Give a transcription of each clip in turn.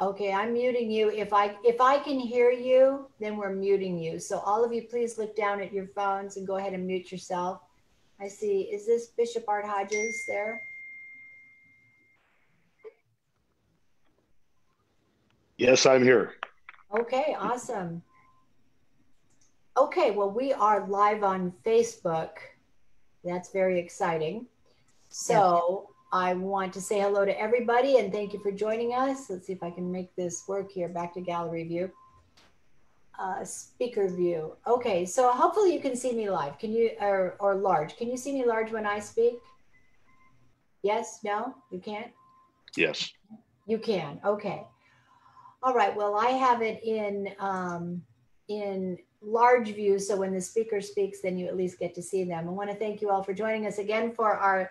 Okay, I'm muting you. If I if I can hear you, then we're muting you. So all of you, please look down at your phones and go ahead and mute yourself. I see. Is this Bishop Art Hodges there? Yes, I'm here. Okay, awesome. Okay, well, we are live on Facebook. That's very exciting. So I want to say hello to everybody and thank you for joining us. Let's see if I can make this work here. Back to gallery view. Uh, speaker view. Okay, so hopefully you can see me live. Can you, or, or large? Can you see me large when I speak? Yes, no, you can't? Yes. You can, okay. All right, well, I have it in, um, in large view. So when the speaker speaks, then you at least get to see them. I want to thank you all for joining us again for our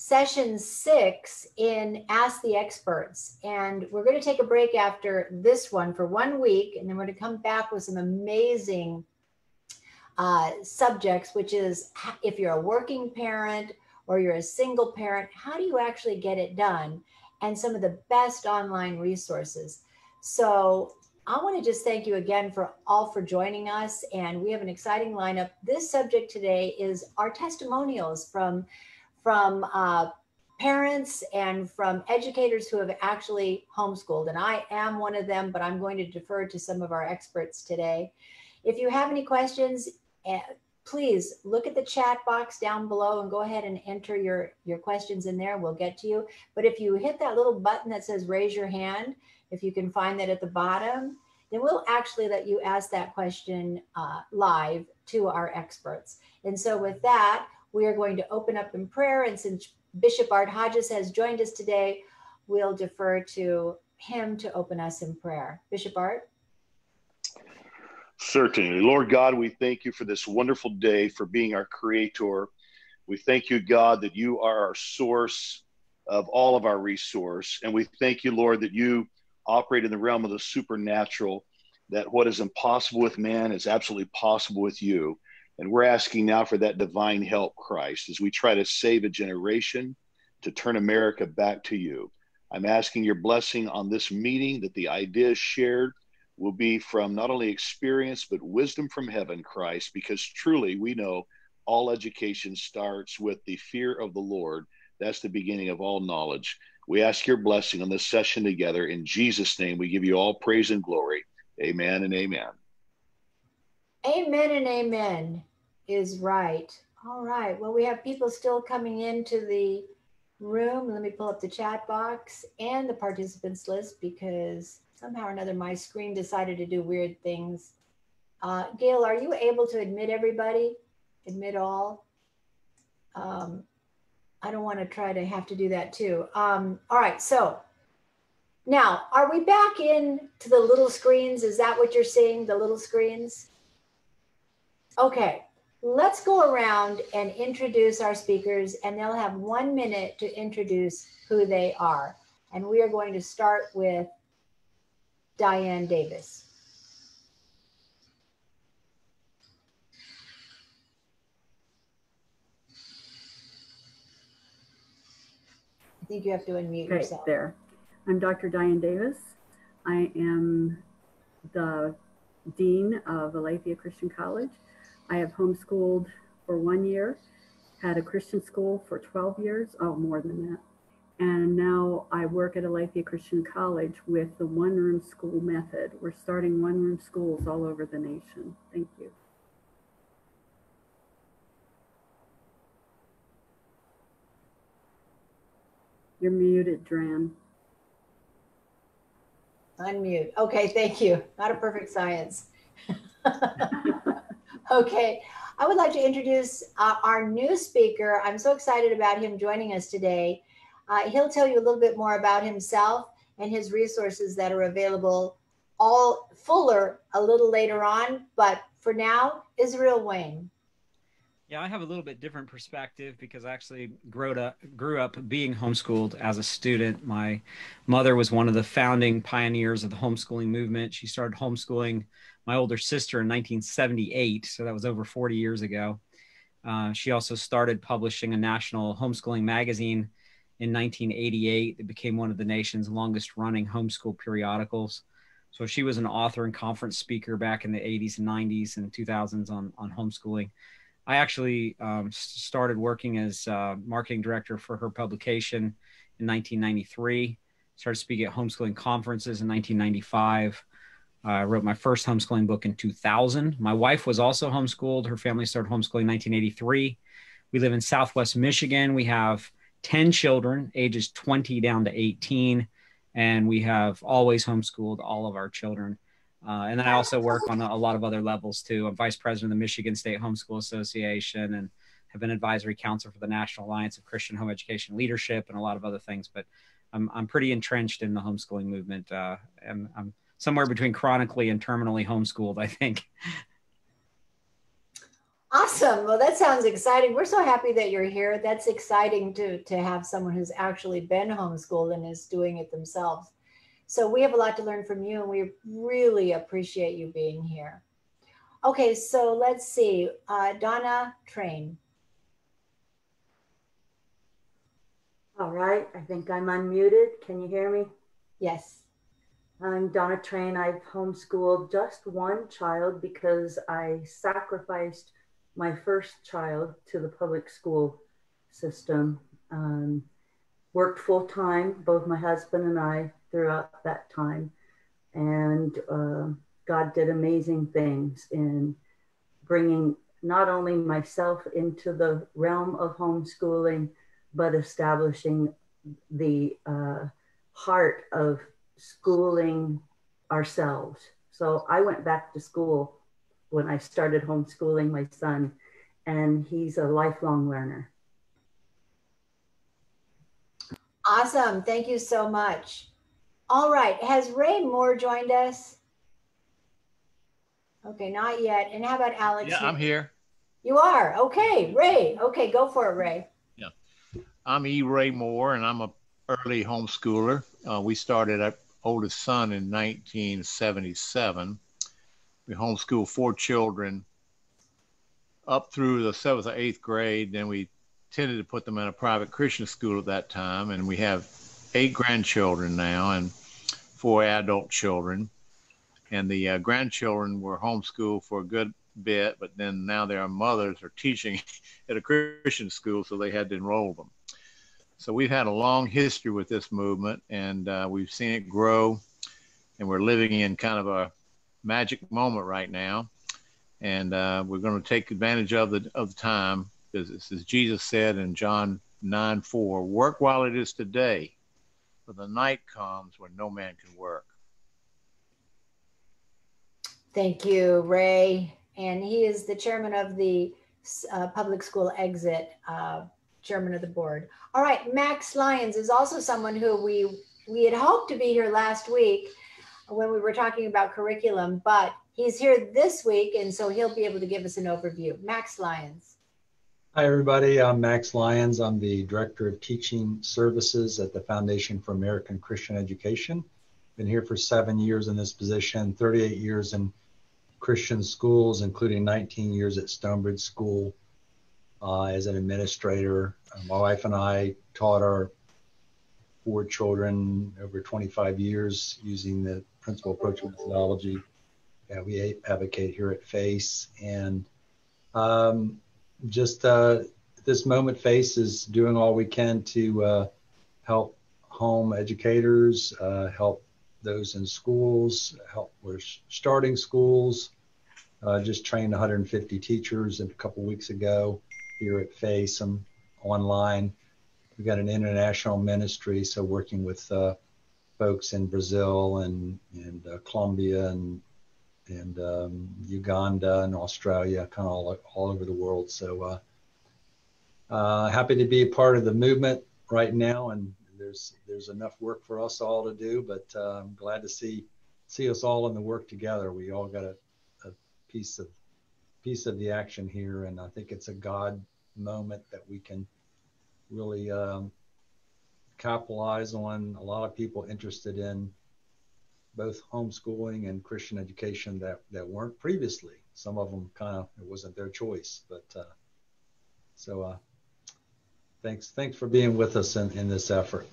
session six in Ask the Experts. And we're going to take a break after this one for one week, and then we're going to come back with some amazing uh, subjects, which is if you're a working parent or you're a single parent, how do you actually get it done? And some of the best online resources. So I want to just thank you again for all for joining us. And we have an exciting lineup. This subject today is our testimonials from from uh, parents and from educators who have actually homeschooled. And I am one of them, but I'm going to defer to some of our experts today. If you have any questions, uh, please look at the chat box down below and go ahead and enter your, your questions in there. We'll get to you. But if you hit that little button that says raise your hand, if you can find that at the bottom, then we'll actually let you ask that question uh, live to our experts. And so with that, we are going to open up in prayer. And since Bishop Art Hodges has joined us today, we'll defer to him to open us in prayer. Bishop Art? Certainly. Lord God, we thank you for this wonderful day, for being our creator. We thank you, God, that you are our source of all of our resource. And we thank you, Lord, that you operate in the realm of the supernatural, that what is impossible with man is absolutely possible with you. And we're asking now for that divine help, Christ, as we try to save a generation to turn America back to you. I'm asking your blessing on this meeting that the ideas shared will be from not only experience, but wisdom from heaven, Christ, because truly we know all education starts with the fear of the Lord. That's the beginning of all knowledge. We ask your blessing on this session together. In Jesus' name, we give you all praise and glory. Amen and amen. Amen and amen is right. All right. Well, we have people still coming into the room. Let me pull up the chat box and the participants list because somehow or another my screen decided to do weird things. Uh, Gail, are you able to admit everybody? Admit all? Um, I don't want to try to have to do that too. Um, all right. So now, are we back in to the little screens? Is that what you're seeing? The little screens? Okay let's go around and introduce our speakers and they'll have one minute to introduce who they are. And we are going to start with Diane Davis. I think you have to unmute yourself. There. I'm Dr. Diane Davis. I am the Dean of Aletheia Christian College I have homeschooled for one year, had a Christian school for 12 years, oh, more than that. And now I work at Aletheia Christian College with the one room school method. We're starting one room schools all over the nation. Thank you. You're muted, Dran. Unmute. Okay, thank you. Not a perfect science. Okay, I would like to introduce uh, our new speaker. I'm so excited about him joining us today. Uh, he'll tell you a little bit more about himself and his resources that are available all fuller a little later on. But for now, Israel Wayne. Yeah, I have a little bit different perspective because I actually grew up grew up being homeschooled as a student. My mother was one of the founding pioneers of the homeschooling movement. She started homeschooling my older sister in 1978, so that was over 40 years ago. Uh, she also started publishing a national homeschooling magazine in 1988. It became one of the nation's longest running homeschool periodicals. So she was an author and conference speaker back in the 80s and 90s and 2000s on, on homeschooling. I actually um, started working as uh, marketing director for her publication in 1993. Started speaking at homeschooling conferences in 1995. I wrote my first homeschooling book in 2000. My wife was also homeschooled. Her family started homeschooling in 1983. We live in Southwest Michigan. We have 10 children, ages 20 down to 18, and we have always homeschooled all of our children. Uh, and then I also work on a, lot of other levels too. I'm vice president of the Michigan State Homeschool Association and have been advisory council for the National Alliance of Christian Home Education Leadership and a lot of other things. But I'm, I'm pretty entrenched in the homeschooling movement. Uh, and I'm somewhere between chronically and terminally homeschooled, I think. Awesome. Well, that sounds exciting. We're so happy that you're here. That's exciting to to have someone who's actually been homeschooled and is doing it themselves. So we have a lot to learn from you, and we really appreciate you being here. Okay, so let's see. Uh, Donna Train. All right, I think I'm unmuted. Can you hear me? Yes. I'm Donna Train. I've homeschooled just one child because I sacrificed my first child to the public school system. Um, worked full time, both my husband and I, throughout that time. And uh, God did amazing things in bringing not only myself into the realm of homeschooling, but establishing the uh, heart of schooling ourselves. So I went back to school when I started homeschooling my son, and he's a lifelong learner. Awesome. Thank you so much. All right. Has Ray Moore joined us? Okay, not yet. And how about Alex? Yeah, I'm here. You are? Okay, Ray. Okay, go for it, Ray. Yeah. I'm E. Ray Moore, and I'm a early homeschooler. Uh, we started our oldest son in 1977 we homeschooled four children up through the seventh or eighth grade. Then we tended to put them in a private Christian school at that time, and we have eight grandchildren now and four adult children. And the uh, grandchildren were homeschooled for a good bit, but then now their mothers are teaching at a Christian school, so they had to enroll them. So we've had a long history with this movement, and uh, we've seen it grow, and we're living in kind of a magic moment right now, and uh, we're going to take advantage of the of the time because as Jesus said in John nine four, work while it is today, for the night comes when no man can work. Thank you, Ray, and he is the chairman of the uh, public school exit. Chairman of the board. All right, Max Lyons is also someone who we we had hoped to be here last week, when we were talking about curriculum, but he's here this week, and so he'll be able to give us an overview. Max Lyons. Hi, everybody. I'm Max Lyons. I'm the Director of Teaching Services at the Foundation for American Christian Education. Been here for seven years in this position, 38 years in Christian schools, including 19 years at Stonebridge School uh, as an administrator. Uh, my wife and I taught our four children over 25 years using the principle approach methodology that we advocate here at FACE. And um, just uh, this moment, FACE is doing all we can to uh, help home educators, uh, help those in schools, help we're starting schools. Uh, just trained 150 teachers a couple weeks ago here at FACE. I'm online. We've got an international ministry, so working with uh, folks in Brazil and and uh, Colombia and and um, Uganda and Australia, kind of all, all over the world. So uh, uh, happy to be a part of the movement right now, and there's there's enough work for us all to do. But uh, I'm glad to see see us all in the work together. We all got a, a piece of piece of the action here, and I think it's a God moment that we can really um, capitalize on a lot of people interested in both homeschooling and Christian education that, that weren't previously. Some of them kind of, it wasn't their choice, but uh, so uh, Thanks. Thanks for being with us in, in this effort.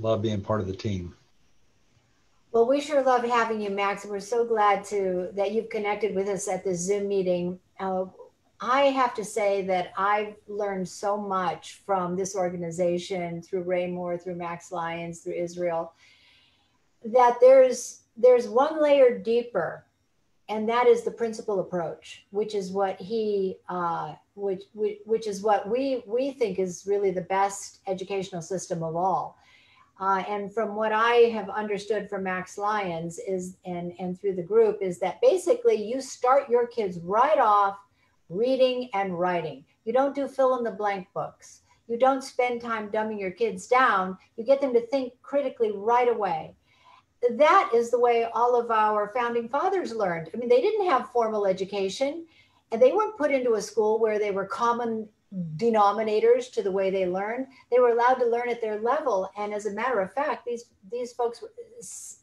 Love being part of the team. Well, we sure love having you, Max. We're so glad to that you've connected with us at this Zoom meeting. Uh, I have to say that I've learned so much from this organization through Ray Moore, through Max Lyons, through Israel, that there's there's one layer deeper, and that is the principle approach, which is what he, uh, which, which which is what we we think is really the best educational system of all. Uh, and from what I have understood from Max Lyons is and and through the group is that basically you start your kids right off reading and writing. You don't do fill in the blank books. You don't spend time dumbing your kids down. You get them to think critically right away. That is the way all of our founding fathers learned. I mean, they didn't have formal education and they weren't put into a school where they were common denominators to the way they learned. They were allowed to learn at their level. And as a matter of fact, these these folks,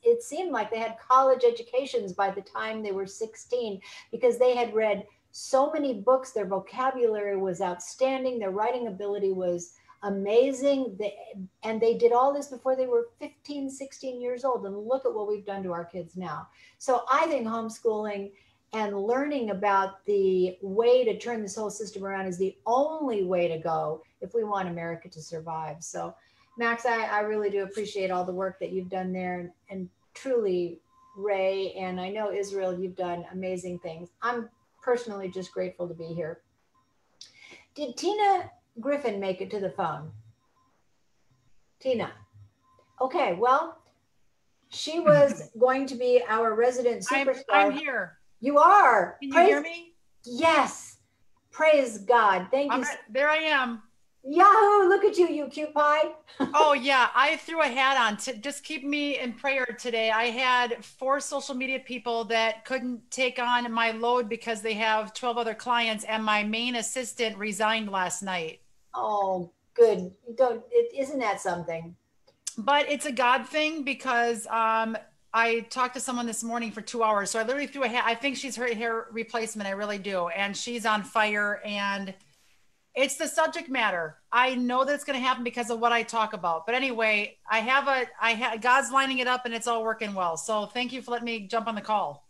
it seemed like they had college educations by the time they were 16 because they had read so many books. Their vocabulary was outstanding. Their writing ability was amazing. They, and they did all this before they were 15, 16 years old. And look at what we've done to our kids now. So I think homeschooling and learning about the way to turn this whole system around is the only way to go if we want America to survive. So, Max, I, I really do appreciate all the work that you've done there and, and truly, Ray, and I know Israel, you've done amazing things. I'm personally just grateful to be here. Did Tina Griffin make it to the phone? Tina. Okay, well, she was going to be our resident superstar. I'm, I'm here. You are. Can you Praise, hear me? Yes. Praise God. Thank you. there I am. Yahoo! Look at you, you cute pie. oh yeah, I threw a hat on to just keep me in prayer today. I had four social media people that couldn't take on my load because they have 12 other clients, and my main assistant resigned last night. Oh, good. Don't it, isn't that something? But it's a God thing because um, I talked to someone this morning for two hours. So I literally threw a hat. I think she's her hair replacement. I really do. And she's on fire. And it's the subject matter. I know that it's going to happen because of what I talk about. But anyway, I have a, I have God's lining it up and it's all working well. So thank you for letting me jump on the call.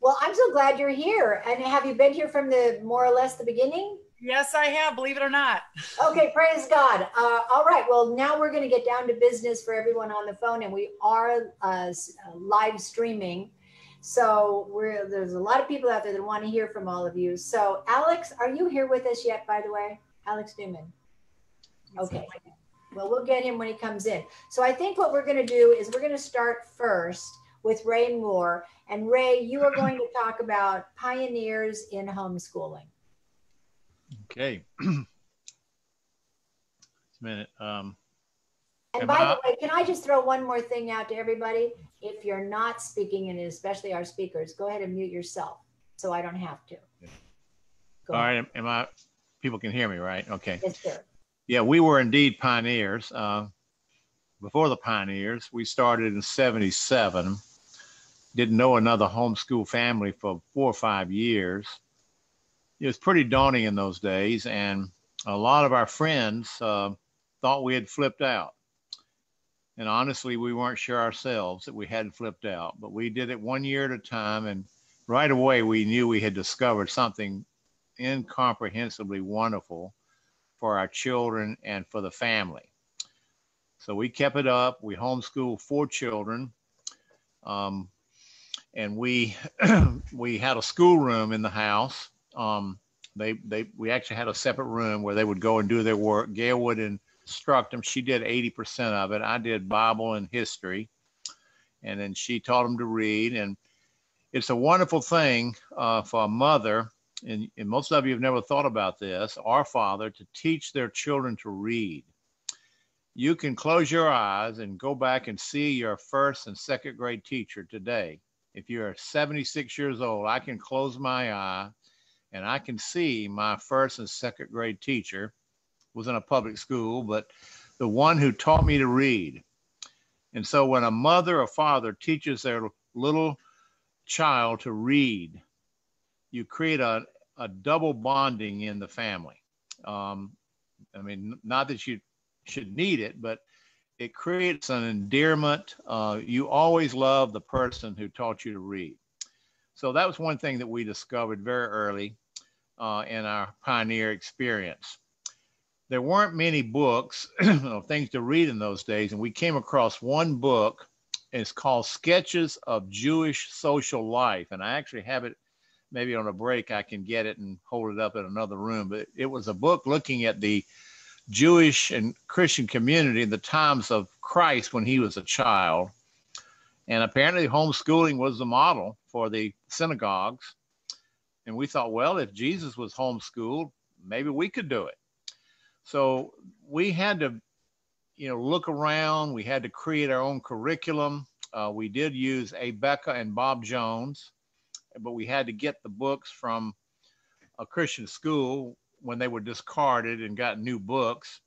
Well, I'm so glad you're here. And have you been here from the more or less the beginning? Yes, I have, believe it or not. okay, praise God. Uh, all right, well, now we're going to get down to business for everyone on the phone, and we are uh, live streaming. So we're, there's a lot of people out there that want to hear from all of you. So, Alex, are you here with us yet, by the way? Alex Newman. Okay. Well, we'll get him when he comes in. So I think what we're going to do is we're going to start first with Ray Moore. And Ray, you are going to talk about pioneers in homeschooling. Okay. Just a minute. Um, and by I, the way, can I just throw one more thing out to everybody? If you're not speaking, and especially our speakers, go ahead and mute yourself so I don't have to. Go all ahead. right. Am I? People can hear me, right? Okay. Yes, sir. Yeah, we were indeed pioneers. Uh, before the pioneers, we started in '77. Didn't know another homeschool family for four or five years it was pretty daunting in those days, and a lot of our friends uh, thought we had flipped out. And honestly, we weren't sure ourselves that we hadn't flipped out, but we did it one year at a time. And right away, we knew we had discovered something incomprehensibly wonderful for our children and for the family. So we kept it up. We homeschooled four children. Um, and we we had a schoolroom in the house um, they they we actually had a separate room where they would go and do their work. Gail would instruct them. She did 80% of it. I did Bible and history, and then she taught them to read. And it's a wonderful thing uh, for a mother, and, and most of you have never thought about this, our father, to teach their children to read. You can close your eyes and go back and see your first and second grade teacher today. If you're 76 years old, I can close my eye and I can see my first and second grade teacher was in a public school, but the one who taught me to read. And so when a mother or father teaches their little child to read, you create a, a double bonding in the family. Um, I mean, not that you should need it, but it creates an endearment. Uh, you always love the person who taught you to read. So that was one thing that we discovered very early uh, in our pioneer experience. There weren't many books, things to read in those days, and we came across one book. It's called Sketches of Jewish Social Life, and I actually have it. Maybe on a break, I can get it and hold it up in another room. But it was a book looking at the Jewish and Christian community in the times of Christ when he was a child. And apparently, homeschooling was the model for the synagogues. And we thought, well, if Jesus was homeschooled, maybe we could do it. So we had to, you know, look around. We had to create our own curriculum. Uh, we did use Abeka and Bob Jones, but we had to get the books from a Christian school when they were discarded and got new books.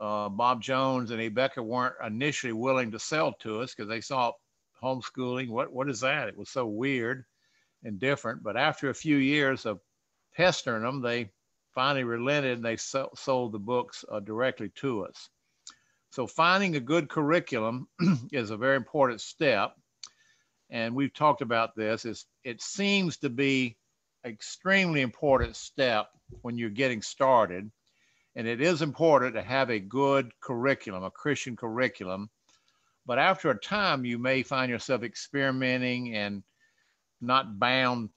Uh, Bob Jones and Abeka weren't initially willing to sell to us because they saw homeschooling. What what is that? It was so weird and different. But after a few years of pestering them, they finally relented and they so, sold the books uh, directly to us. So finding a good curriculum is a very important step. And we've talked about this. It's, it seems to be extremely important step when you're getting started. And it is important to have a good curriculum, a Christian curriculum. But after a time, you may find yourself experimenting and not bound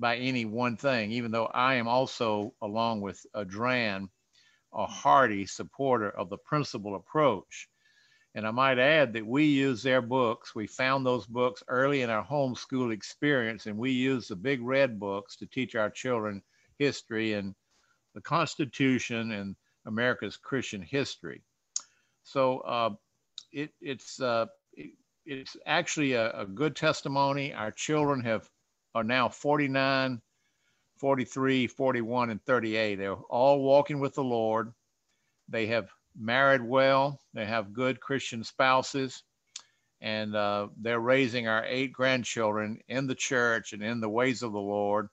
by any one thing, even though I am also, along with Adran, a hearty supporter of the principle approach. And I might add that we use their books. We found those books early in our homeschool experience, and we use the big red books to teach our children history and the Constitution and America's Christian history. So uh, it, it's uh, it, it's actually a, a, good testimony. Our children have are now 49, 43, 41, and 38. They're all walking with the Lord. They have married well. They have good Christian spouses, and uh, they're raising our eight grandchildren in the church and in the ways of the Lord.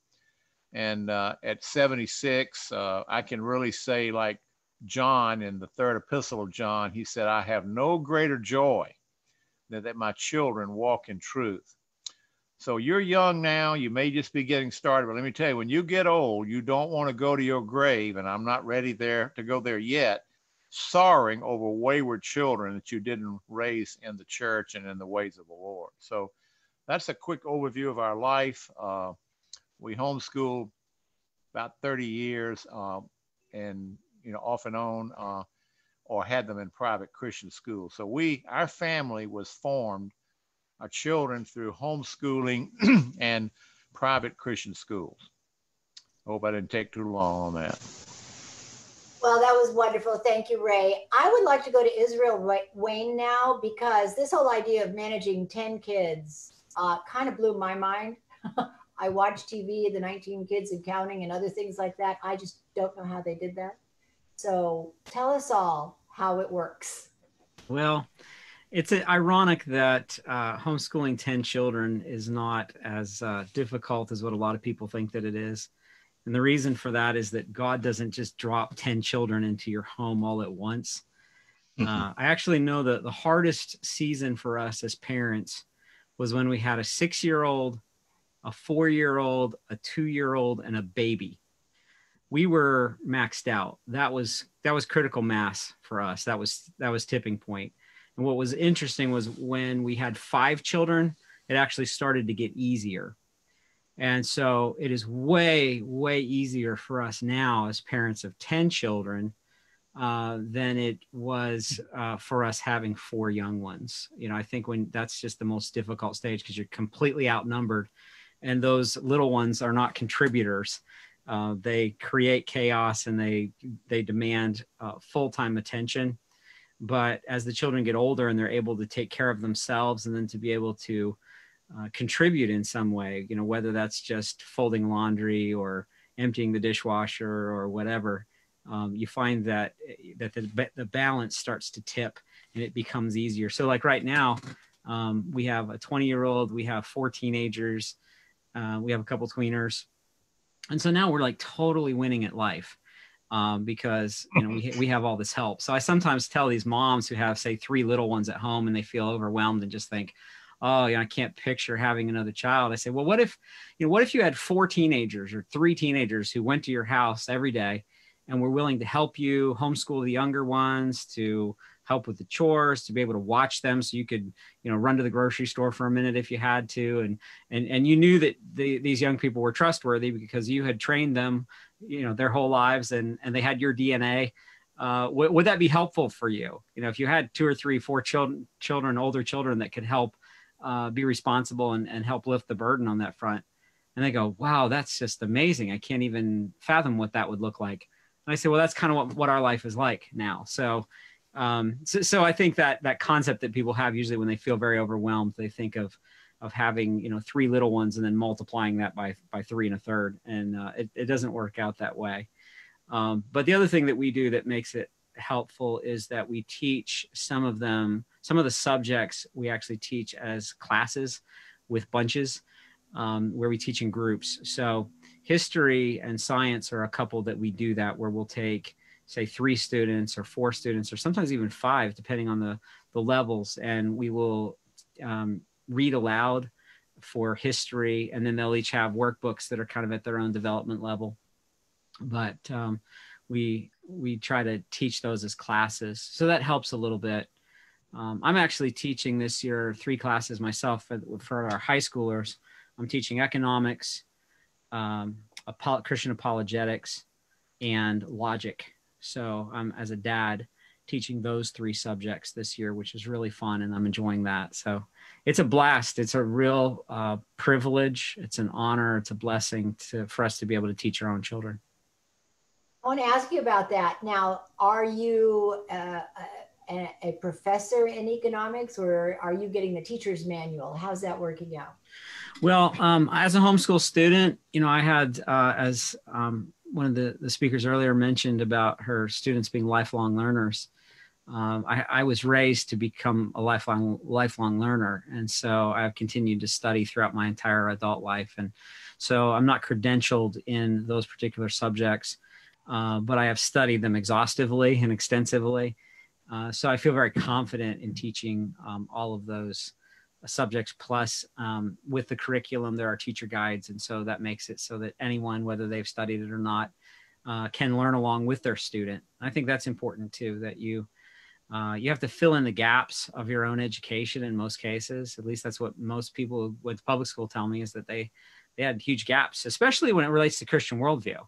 And uh, at 76, uh, I can really say, like John in the third epistle of John, he said, I have no greater joy than that my children walk in truth. So you're young now, you may just be getting started, but let me tell you, when you get old, you don't want to go to your grave, and I'm not ready there to go there yet, sorrowing over wayward children that you didn't raise in the church and in the ways of the Lord. So that's a quick overview of our life. Uh, we homeschooled about 30 years uh, and, you know, off and on, uh, or had them in private Christian schools. So we, our family was formed, our children through homeschooling and private Christian schools. Hope I didn't take too long on that. Well, that was wonderful. Thank you, Ray. I would like to go to Israel Wayne now because this whole idea of managing 10 kids uh, kind of blew my mind. I watch TV, the 19 kids and counting, and other things like that. I just don't know how they did that. So tell us all how it works. Well, it's ironic that uh, homeschooling 10 children is not as uh, difficult as what a lot of people think that it is. And the reason for that is that God doesn't just drop 10 children into your home all at once. Mm-hmm. Uh, I actually know that the hardest season for us as parents was when we had a six year old, a four year old, a two year old, and a baby. We were maxed out. That was that was critical mass for us. That was that was tipping point. And what was interesting was when we had five children, it actually started to get easier. And so it is way, way easier for us now as parents of 10 children uh, than it was uh, for us having four young ones. You know, I think when that's just the most difficult stage because you're completely outnumbered and those little ones are not contributors. Uh, they create chaos and they they demand uh, full-time attention but as the children get older and they're able to take care of themselves and then to be able to uh, contribute in some way you know whether that's just folding laundry or emptying the dishwasher or whatever um, you find that that the, the balance starts to tip and it becomes easier. So like right now um, we have a 20 year old we have four teenagers uh, we have a couple tweeners. And so now we're like totally winning at life um, because you know we, we have all this help. So I sometimes tell these moms who have say three little ones at home and they feel overwhelmed and just think, oh, yeah, I can't picture having another child. I say, well, what if you know what if you had four teenagers or three teenagers who went to your house every day and were willing to help you homeschool the younger ones to help with the chores to be able to watch them so you could you know run to the grocery store for a minute if you had to and and and you knew that the, these young people were trustworthy because you had trained them you know their whole lives and and they had your dna uh, w- would that be helpful for you? You know if you had two or three four children children older children that could help uh, be responsible and, and help lift the burden on that front and they go wow that's just amazing. I can't even fathom what that would look like. And i say well that's kind of what, what our life is like now. So um, so, so I think that that concept that people have usually when they feel very overwhelmed, they think of of having you know three little ones and then multiplying that by by three and a third, and uh, it, it doesn't work out that way. Um, but the other thing that we do that makes it helpful is that we teach some of them some of the subjects we actually teach as classes with bunches um, where we teach in groups. So history and science are a couple that we do that where we'll take say three students or four students or sometimes even five depending on the the levels and we will um, read aloud for history and then they'll each have workbooks that are kind of at their own development level. But um, we we try to teach those as classes. So that helps a little bit. Um, i'm actually teaching this year three classes myself for, for our high schoolers. I'm teaching economics um, christian apologetics and logic. So I'm as a dad teaching those three subjects this year, which is really fun, and I'm enjoying that. So it's a blast. It's a real uh, privilege. It's an honor. It's a blessing to for us to be able to teach our own children. I want to ask you about that. Now, are you uh, a, a, professor in economics, or are you getting the teacher's manual? How's that working out? Well, um, as a homeschool student, you know, I had uh, as um, one of the, the speakers earlier mentioned about her students being lifelong learners. Um, I, I, was raised to become a lifelong lifelong learner, and so I've continued to study throughout my entire adult life. And so I'm not credentialed in those particular subjects, uh, but I have studied them exhaustively and extensively. Uh, so I feel very confident in teaching um, all of those subjects plus um, with the curriculum there are teacher guides and so that makes it so that anyone whether they've studied it or not uh, can learn along with their student i think that's important too that you uh, you have to fill in the gaps of your own education in most cases. At least that's what most people with public school tell me is that they they had huge gaps especially when it relates to christian worldview.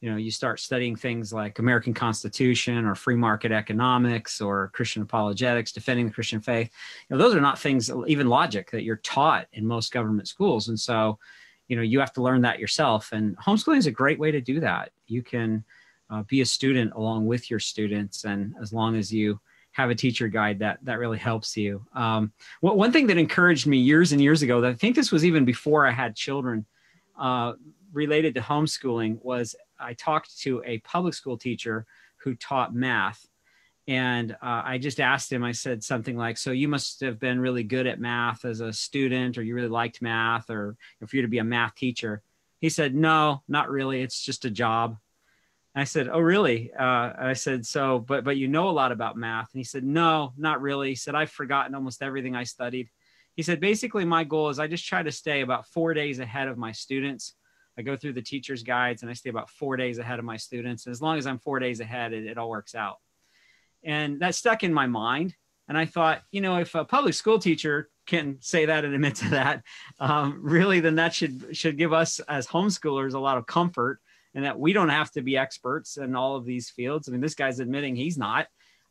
You know you start studying things like american constitution or free market economics or christian apologetics defending the christian faith. You know those are not things even logic that you're taught in most government schools. And so you know you have to learn that yourself. And homeschooling is a great way to do that. You can uh, be a student along with your students. And as long as you have a teacher guide that that really helps you um, well, one thing that encouraged me years and years ago that i think this was even before i had children uh, related to homeschooling was I talked to a public school teacher who taught math. And uh, I just asked him, I said something like, So you must have been really good at math as a student, or you really liked math, or if you're to be a math teacher. He said, No, not really. It's just a job. I said, "Oh, really?" Uh, I said, "So, but but you know a lot about math?" And he said, "No, not really." He said, "I've forgotten almost everything I studied." He said, "Basically, my goal is I just try to stay about four days ahead of my students I go through the teacher's guides and I stay about four days ahead of my students. And as long as I'm four days ahead, it, it all works out. And that stuck in my mind. And I thought, you know, if a public school teacher can say that and admit to that, um, really, then that should should give us as homeschoolers a lot of comfort, and that we don't have to be experts in all of these fields. I mean, this guy's admitting he's not,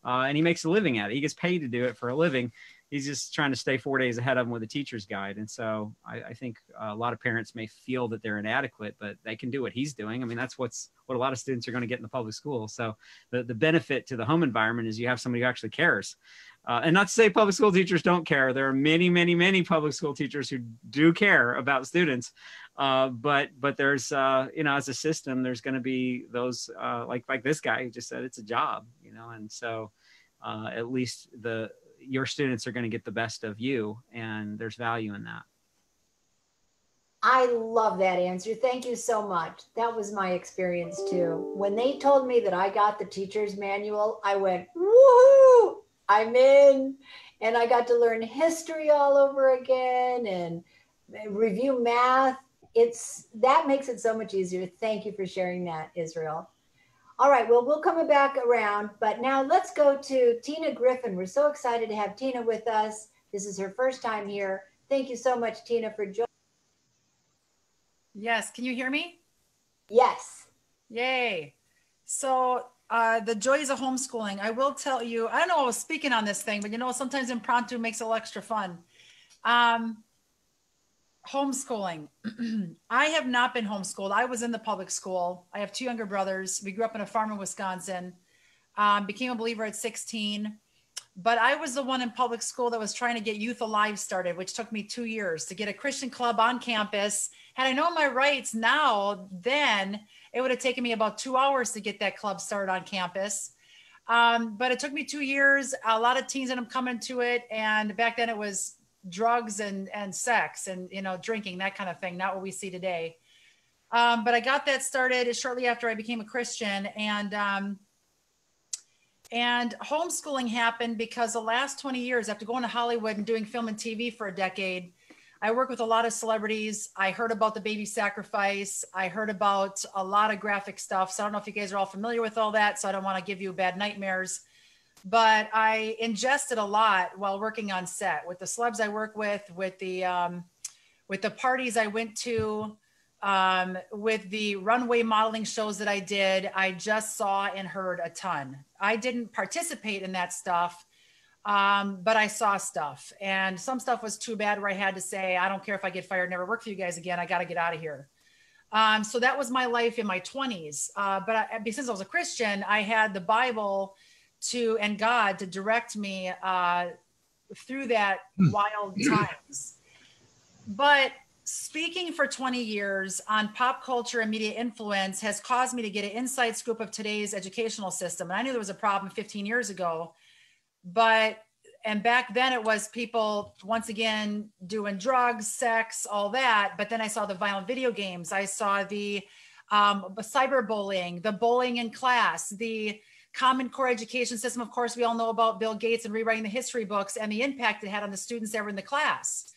uh, and he makes a living at it. He gets paid to do it for a living, he's just trying to stay four days ahead of him with a teacher's guide. And so I, I think a lot of parents may feel that they're inadequate, but they can do what he's doing. I mean, that's what's what a lot of students are going to get in the public school. So the, the benefit to the home environment is you have somebody who actually cares. Uh, and not to say public school teachers don't care. There are many, many, many public school teachers who do care about students. Uh, but but there's uh, you know as a system, there's going to be those uh, like like this guy who just said it's a job, you know, and so uh, at least the your students are going to get the best of you and there's value in that I love that answer. Thank you so much. That was my experience too. When they told me that I got the teacher's manual, I went, woohoo, I'm in. And I got to learn history all over again and review math. It's that makes it so much easier. Thank you for sharing that, Israel. All right, well, we'll come back around, but now let's go to Tina Griffin. We're so excited to have Tina with us. This is her first time here. Thank you so much, Tina, for joining. Yes. Can you hear me? Yes. Yay. So, uh, the joys of homeschooling. I will tell you, I don't know, I was speaking on this thing, but you know, sometimes impromptu makes it a little extra fun. Um, homeschooling. I have not been homeschooled. I was in the public school. I have two younger brothers. We grew up in a farm in Wisconsin. Um, became a believer at 16 but I was the one in public school that was trying to get Youth Alive started, which took me two years to get a Christian club on campus. Had I known my rights now, then it would have taken me about two hours to get that club started on campus. Um, but it took me two years. A lot of teens ended up coming to it, and back then it was drugs and and sex and you know drinking that kind of thing. Not what we see today. Um, but I got that started shortly after I became a Christian, and um, and homeschooling happened because the last 20 years, after going to Hollywood and doing film and TV for a decade, I work with a lot of celebrities. I heard about the baby sacrifice. I heard about a lot of graphic stuff. So I don't know if you guys are all familiar with all that. So I don't want to give you bad nightmares. But I ingested a lot while working on set with the celebs I work with, with the um, with the parties I went to, um, with the runway modeling shows that I did, I just saw and heard a ton. I didn't participate in that stuff, um, but I saw stuff. And some stuff was too bad where I had to say, I don't care if I get fired, never work for you guys again. I got to get out of here. Um, so that was my life in my 20s. Uh, but I, since I was a Christian, I had the Bible to and God to direct me uh, through that hmm. wild times. But speaking for 20 years on pop culture and media influence has caused me to get an inside scoop of today's educational system. And I knew there was a problem 15 years ago, but and back then it was people once again doing drugs, sex, all that. But then I saw the violent video games. I saw the um, cyberbullying, the bullying in class, the Common Core education system. Of course, we all know about Bill Gates and rewriting the history books and the impact it had on the students that were in the class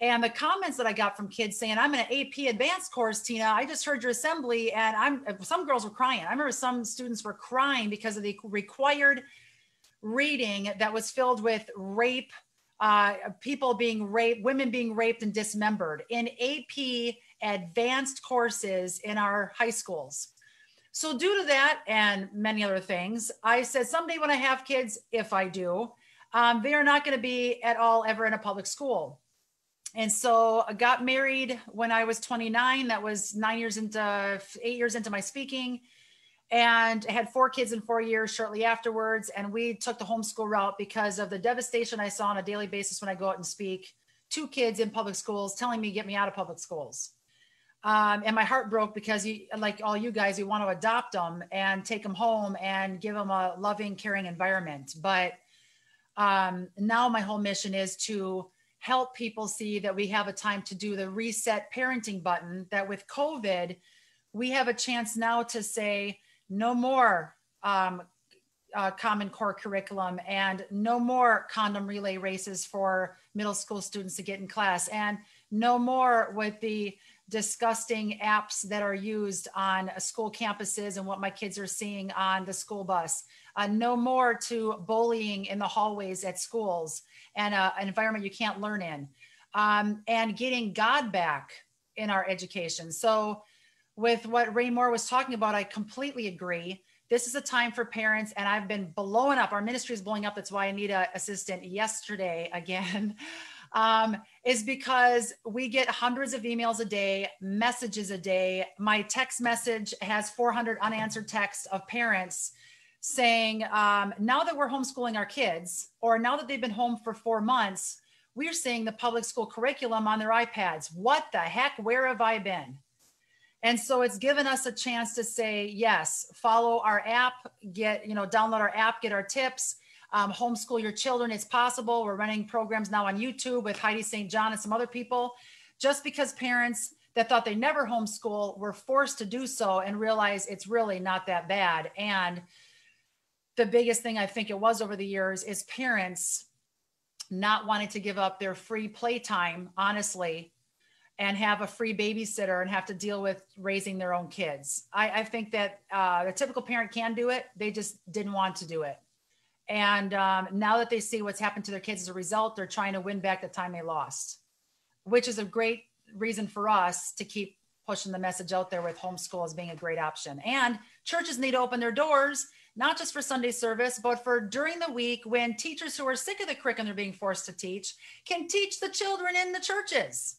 and the comments that I got from kids saying, I'm in an AP advanced course, Tina. I just heard your assembly and I'm some girls were crying. I remember some students were crying because of the required reading that was filled with rape, uh, people being raped, women being raped and dismembered in AP advanced courses in our high schools. So, due to that and many other things, I said someday when I have kids, if I do, um, they are not going to be at all ever in a public school and so I got married when I was 29. That was nine years into eight years into my speaking, and I had four kids in four years shortly afterwards. And we took the homeschool route because of the devastation I saw on a daily basis when I go out and speak. Two kids in public schools telling me get me out of public schools. Um, and my heart broke because you, like all you guys, you want to adopt them and take them home and give them a loving, caring environment. But um, now my whole mission is to help people see that we have a time to do the reset parenting button that with covid we have a chance now to say no more um, uh, common core curriculum and no more condom relay races for middle school students to get in class and no more with the disgusting apps that are used on school campuses and what my kids are seeing on the school bus uh, no more to bullying in the hallways at schools and uh, an environment you can't learn in, um, and getting God back in our education. So, with what Ray Moore was talking about, I completely agree. This is a time for parents, and I've been blowing up. Our ministry is blowing up. That's why I need an assistant yesterday again. Um, is because we get hundreds of emails a day, messages a day. My text message has 400 unanswered texts of parents saying, um, now that we're homeschooling our kids, or now that they've been home for four months, we're seeing the public school curriculum on their iPads. What the heck? Where have I been? And so it's given us a chance to say, yes, follow our app, get, you know, download our app, get our tips, um, homeschool your children. It's possible. We're running programs now on YouTube with Heidi St. John and some other people. Just because parents that thought they never homeschool were forced to do so and realize it's really not that bad. And the biggest thing I think it was over the years is parents not wanting to give up their free playtime, honestly, and have a free babysitter and have to deal with raising their own kids. I, I think that uh, the typical parent can do it. They just didn't want to do it. And um, now that they see what's happened to their kids as a result, they're trying to win back the time they lost, which is a great reason for us to keep pushing the message out there with homeschool as being a great option. And churches need to open their doors, not just for Sunday service, but for during the week when teachers who are sick of the curriculum they're being forced to teach can teach the children in the churches.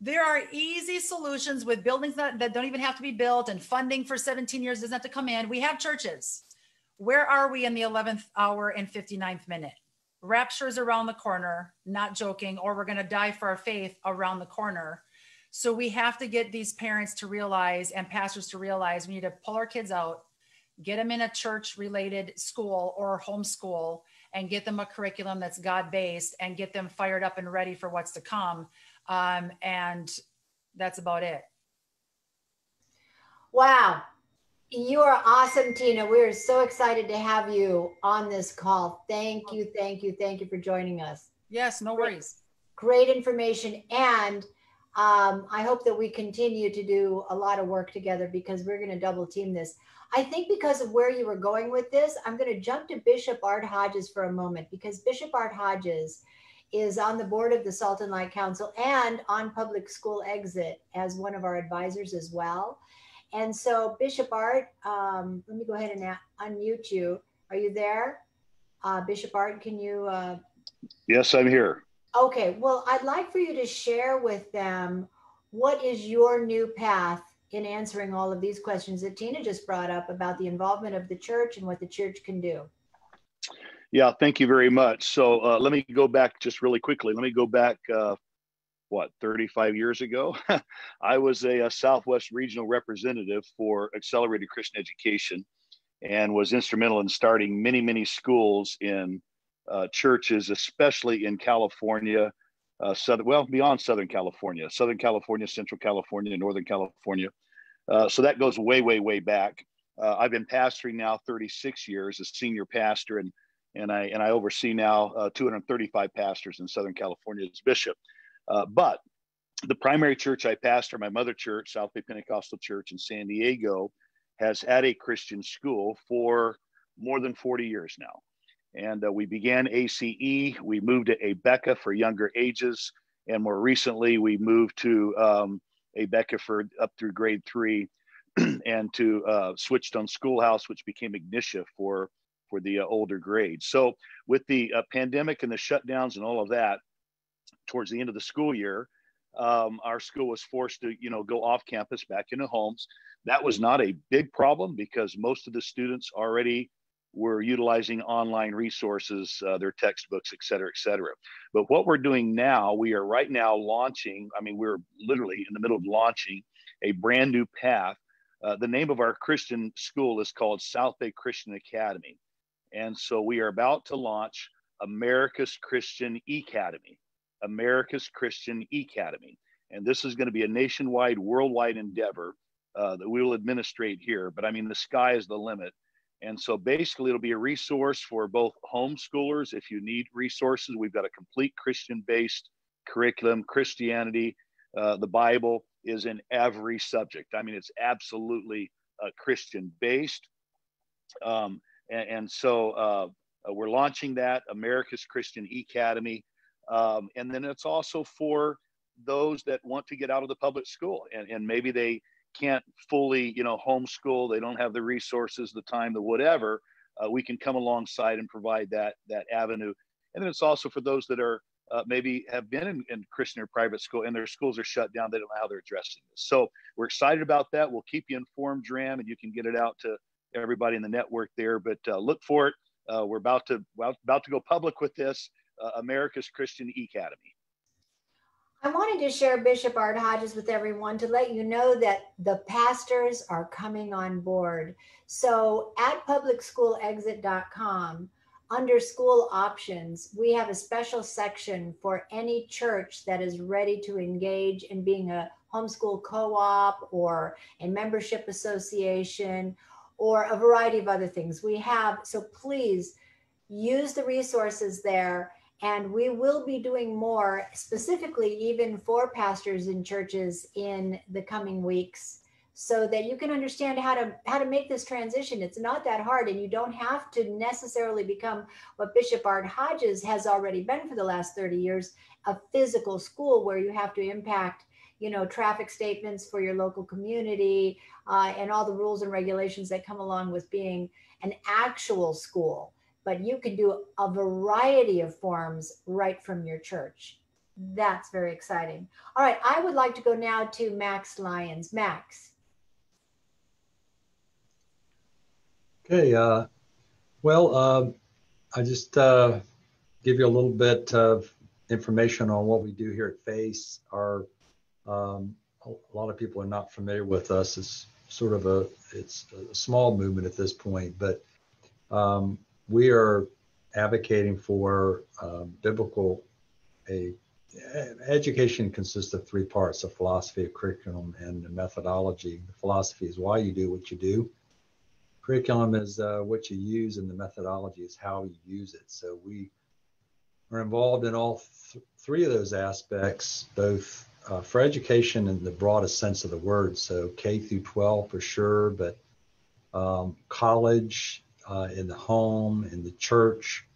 There are easy solutions with buildings that, that don't even have to be built and funding for 17 years doesn't have to come in. We have churches. Where are we in the 11th hour and 59th minute? Rapture is around the corner, not joking, or we're going to die for our faith around the corner. So we have to get these parents to realize and pastors to realize we need to pull our kids out, get them in a church related school or homeschool, and get them a curriculum that's God based and get them fired up and ready for what's to come. Um, and that's about it. Wow. You are awesome, Tina. We are so excited to have you on this call. Thank you, thank you, thank you for joining us. Yes, no worries. Great, great information. And um, I hope that we continue to do a lot of work together because we're going to double team this. I think because of where you were going with this, I'm going to jump to Bishop Art Hodges for a moment because Bishop Art Hodges is on the board of the Salt and Light Council and on Public School Exit as one of our advisors as well. And so, Bishop Art, um, let me go ahead and unmute you. Are you there? Uh, Bishop Art, can you? Uh... Yes, I'm here. Okay, well, I'd like for you to share with them what is your new path in answering all of these questions that Tina just brought up about the involvement of the church and what the church can do. Yeah, thank you very much. So uh, let me go back just really quickly. Let me go back, uh, what, 35 years ago? I was a, a, Southwest regional representative for Accelerated Christian Education and was instrumental in starting many, many schools in uh, churches, especially in California, uh, southern, well, beyond Southern California, Southern California, Central California, Northern California. Uh, so that goes way, way, way back. Uh, I've been pastoring now 36 years as senior pastor and and I and I oversee now uh, 235 pastors in Southern California as bishop. Uh, but the primary church I pastor, my mother church, South Bay Pentecostal Church in San Diego, has had a Christian school for more than 40 years now. And uh, we began ACE, we moved to Abeka for younger ages, and more recently we moved to um, for up through grade three, and to uh, Switched-On Schoolhouse, which became Ignitia for for the uh, older grades. So with the uh, pandemic and the shutdowns and all of that, towards the end of the school year, um, our school was forced to, you know, go off campus back into homes. That was not a big problem because most of the students already were utilizing online resources, uh, their textbooks, et cetera, et cetera. But what we're doing now, we are right now launching, I mean, we're literally in the middle of launching a brand new path. Uh, the name of our Christian school is called South Bay Christian Academy. And so we are about to launch America's Christian Academy, America's Christian Academy. And this is going to be a nationwide, worldwide endeavor uh, that we will administrate here. But I mean, the sky is the limit. And so basically, it'll be a resource for both homeschoolers if you need resources. We've got a complete Christian based curriculum. Christianity, uh, the Bible is in every subject. I mean, it's absolutely uh, Christian based. Um, and, and so uh, uh, we're launching that America's Christian Academy. Um, and then it's also for those that want to get out of the public school and, and maybe they can't fully, you know, homeschool. They don't have the resources, the time, the whatever. Uh, we can come alongside and provide that that avenue. And then it's also for those that are uh, maybe have been in, in, Christian or private school and their schools are shut down. They don't know how they're addressing this. So we're excited about that. We'll keep you informed, Dran, and you can get it out to everybody in the network there. But uh, look for it. Uh, we're about to about to go public with this uh, America's Christian Academy. I wanted to share Bishop Art Hodges with everyone to let you know that the pastors are coming on board. So at publicschoolexit.com, under school options, we have a special section for any church that is ready to engage in being a homeschool co-op or a membership association or a variety of other things. We have, so please use the resources there and we will be doing more specifically even for pastors in churches in the coming weeks so that you can understand how to how to make this transition. It's not that hard and you don't have to necessarily become what bishop art hodges has already been for the last 30 years a physical school where you have to impact you know traffic statements for your local community uh, and all the rules and regulations that come along with being an actual school but you can do a variety of forms right from your church. That's very exciting. All right, I would like to go now to Max Lyons. Max. Okay, uh, well, uh, I just uh, give you a little bit of information on what we do here at FACE. Our um, a lot of people are not familiar with us. It's sort of a it's a small movement at this point, but um, we are advocating for um, biblical a education consists of three parts a philosophy a curriculum and a methodology. The philosophy is why you do what you do. Curriculum is uh, what you use and the methodology is how you use it. So we are involved in all th- three of those aspects both uh, for education in the broadest sense of the word. So k through 12 for sure but um, college uh, in the home, in the church,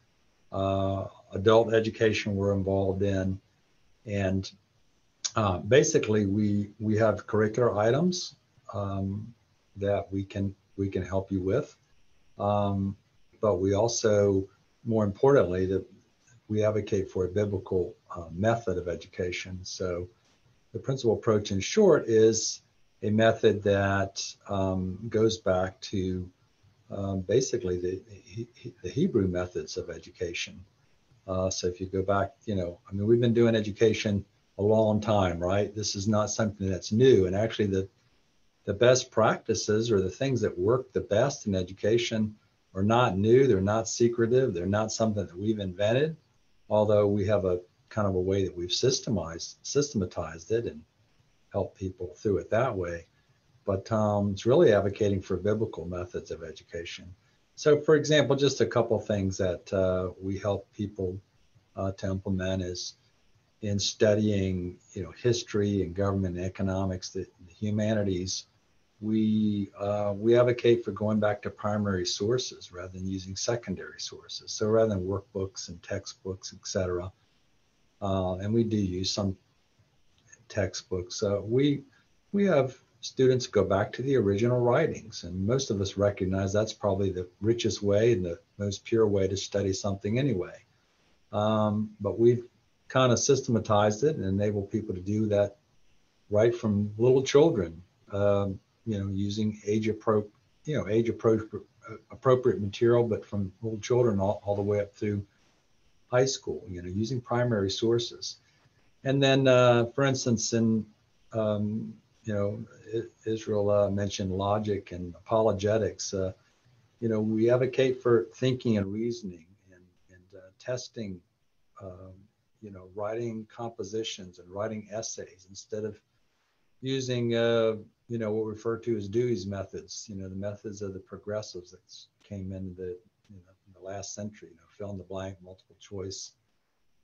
uh, adult education we're involved in, and uh, basically we we have curricular items um, that we can we can help you with, um, but we also, more importantly, that we advocate for a biblical uh, method of education. So the principle approach, in short, is a method that um, goes back to um, basically the, the Hebrew methods of education. Uh, so if you go back, you know, I mean, we've been doing education a long time, right? This is not something that's new. And actually, the the best practices or the things that work the best in education are not new. They're not secretive. They're not something that we've invented, although we have a kind of a way that we've systemized systematized it and help people through it that way but um, it's really advocating for biblical methods of education. So, for example, just a couple things that uh, we help people uh, to implement is in studying, you know, history and government and economics, the, the humanities. We uh, we advocate for going back to primary sources rather than using secondary sources. So rather than workbooks and textbooks, etc. Uh, and we do use some textbooks. We we have students go back to the original writings. And most of us recognize that's probably the richest way and the most pure way to study something anyway. Um, but we've kind of systematized it and enable people to do that right from little children, um, you know, using age appropriate, you know, age appropriate, appropriate material, but from little children all, all the way up through high school, you know, using primary sources. And then, uh, for instance, in um, you know, Israel uh, mentioned logic and apologetics. Uh, you know, we advocate for thinking and reasoning and, and uh, testing, um, you know, writing compositions and writing essays instead of using, uh, you know, what we refer to as Dewey's methods, you know, the methods of the progressives that came in the, you know, in the last century, you know, fill in the blank, multiple choice,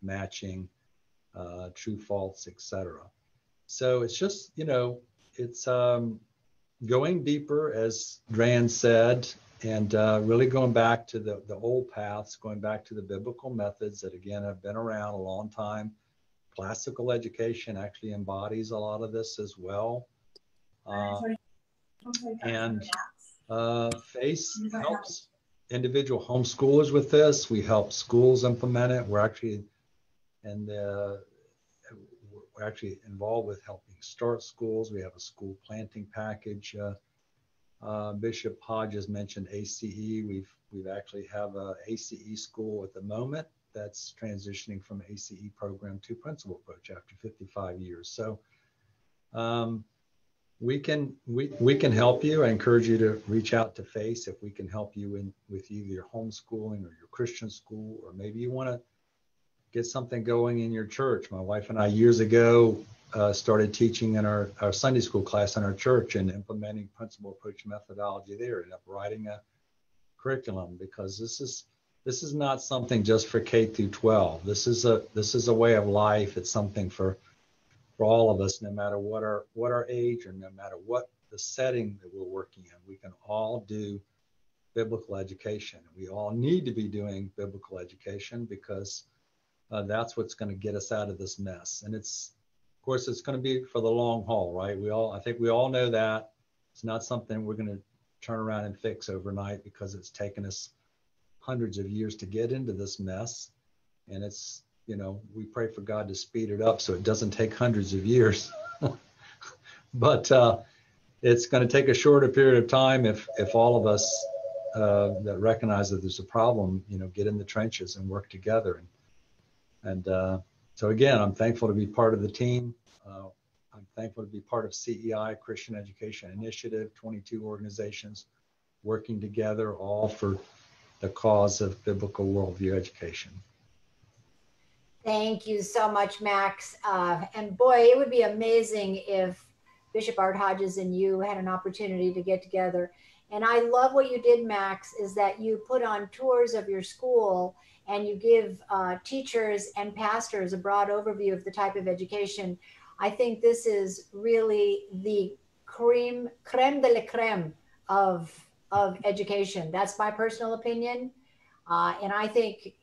matching, uh, true, false, etc. So it's just, you know, it's um, going deeper, as Dran said, and uh, really going back to the, the old paths, going back to the biblical methods that, again, have been around a long time. Classical education actually embodies a lot of this as well. Uh, and uh, FACE helps individual homeschoolers with this. We help schools implement it. We're actually, in uh, we're actually involved with helping start schools. We have a school planting package. Uh, uh, Bishop Hodges mentioned ACE. We've we've actually have a ACE school at the moment that's transitioning from ACE program to principle approach after 55 years. So, um, we can we, we can help you. I encourage you to reach out to FACE if we can help you in with either your homeschooling or your Christian school, or maybe you want to get something going in your church. My wife and I years ago uh, started teaching in our, our Sunday school class in our church and implementing principle approach methodology there and up writing a curriculum because this is this is not something just for K through 12. This is a this is a way of life. It's something for for all of us, no matter what our what our age or no matter what the setting that we're working in. We can all do biblical education. We all need to be doing biblical education because uh, that's what's going to get us out of this mess. And it's, of course, it's going to be for the long haul, right? We all, I think we all know that it's not something we're going to turn around and fix overnight because it's taken us hundreds of years to get into this mess. And it's you know, we pray for God to speed it up so it doesn't take hundreds of years. but uh, it's going to take a shorter period of time if if all of us uh, that recognize that there's a problem, you know, get in the trenches and work together. And and uh, so again, I'm thankful to be part of the team. Uh, I'm thankful to be part of CEI Christian Education Initiative, 22 organizations working together, all for the cause of biblical worldview education. Thank you so much, Max. Uh, and boy, it would be amazing if Bishop Art Hodges and you had an opportunity to get together. And I love what you did, Max, is that you put on tours of your school and you give uh, teachers and pastors a broad overview of the type of education. I think this is really the creme, creme de la creme of, of education. That's my personal opinion. Uh, and I think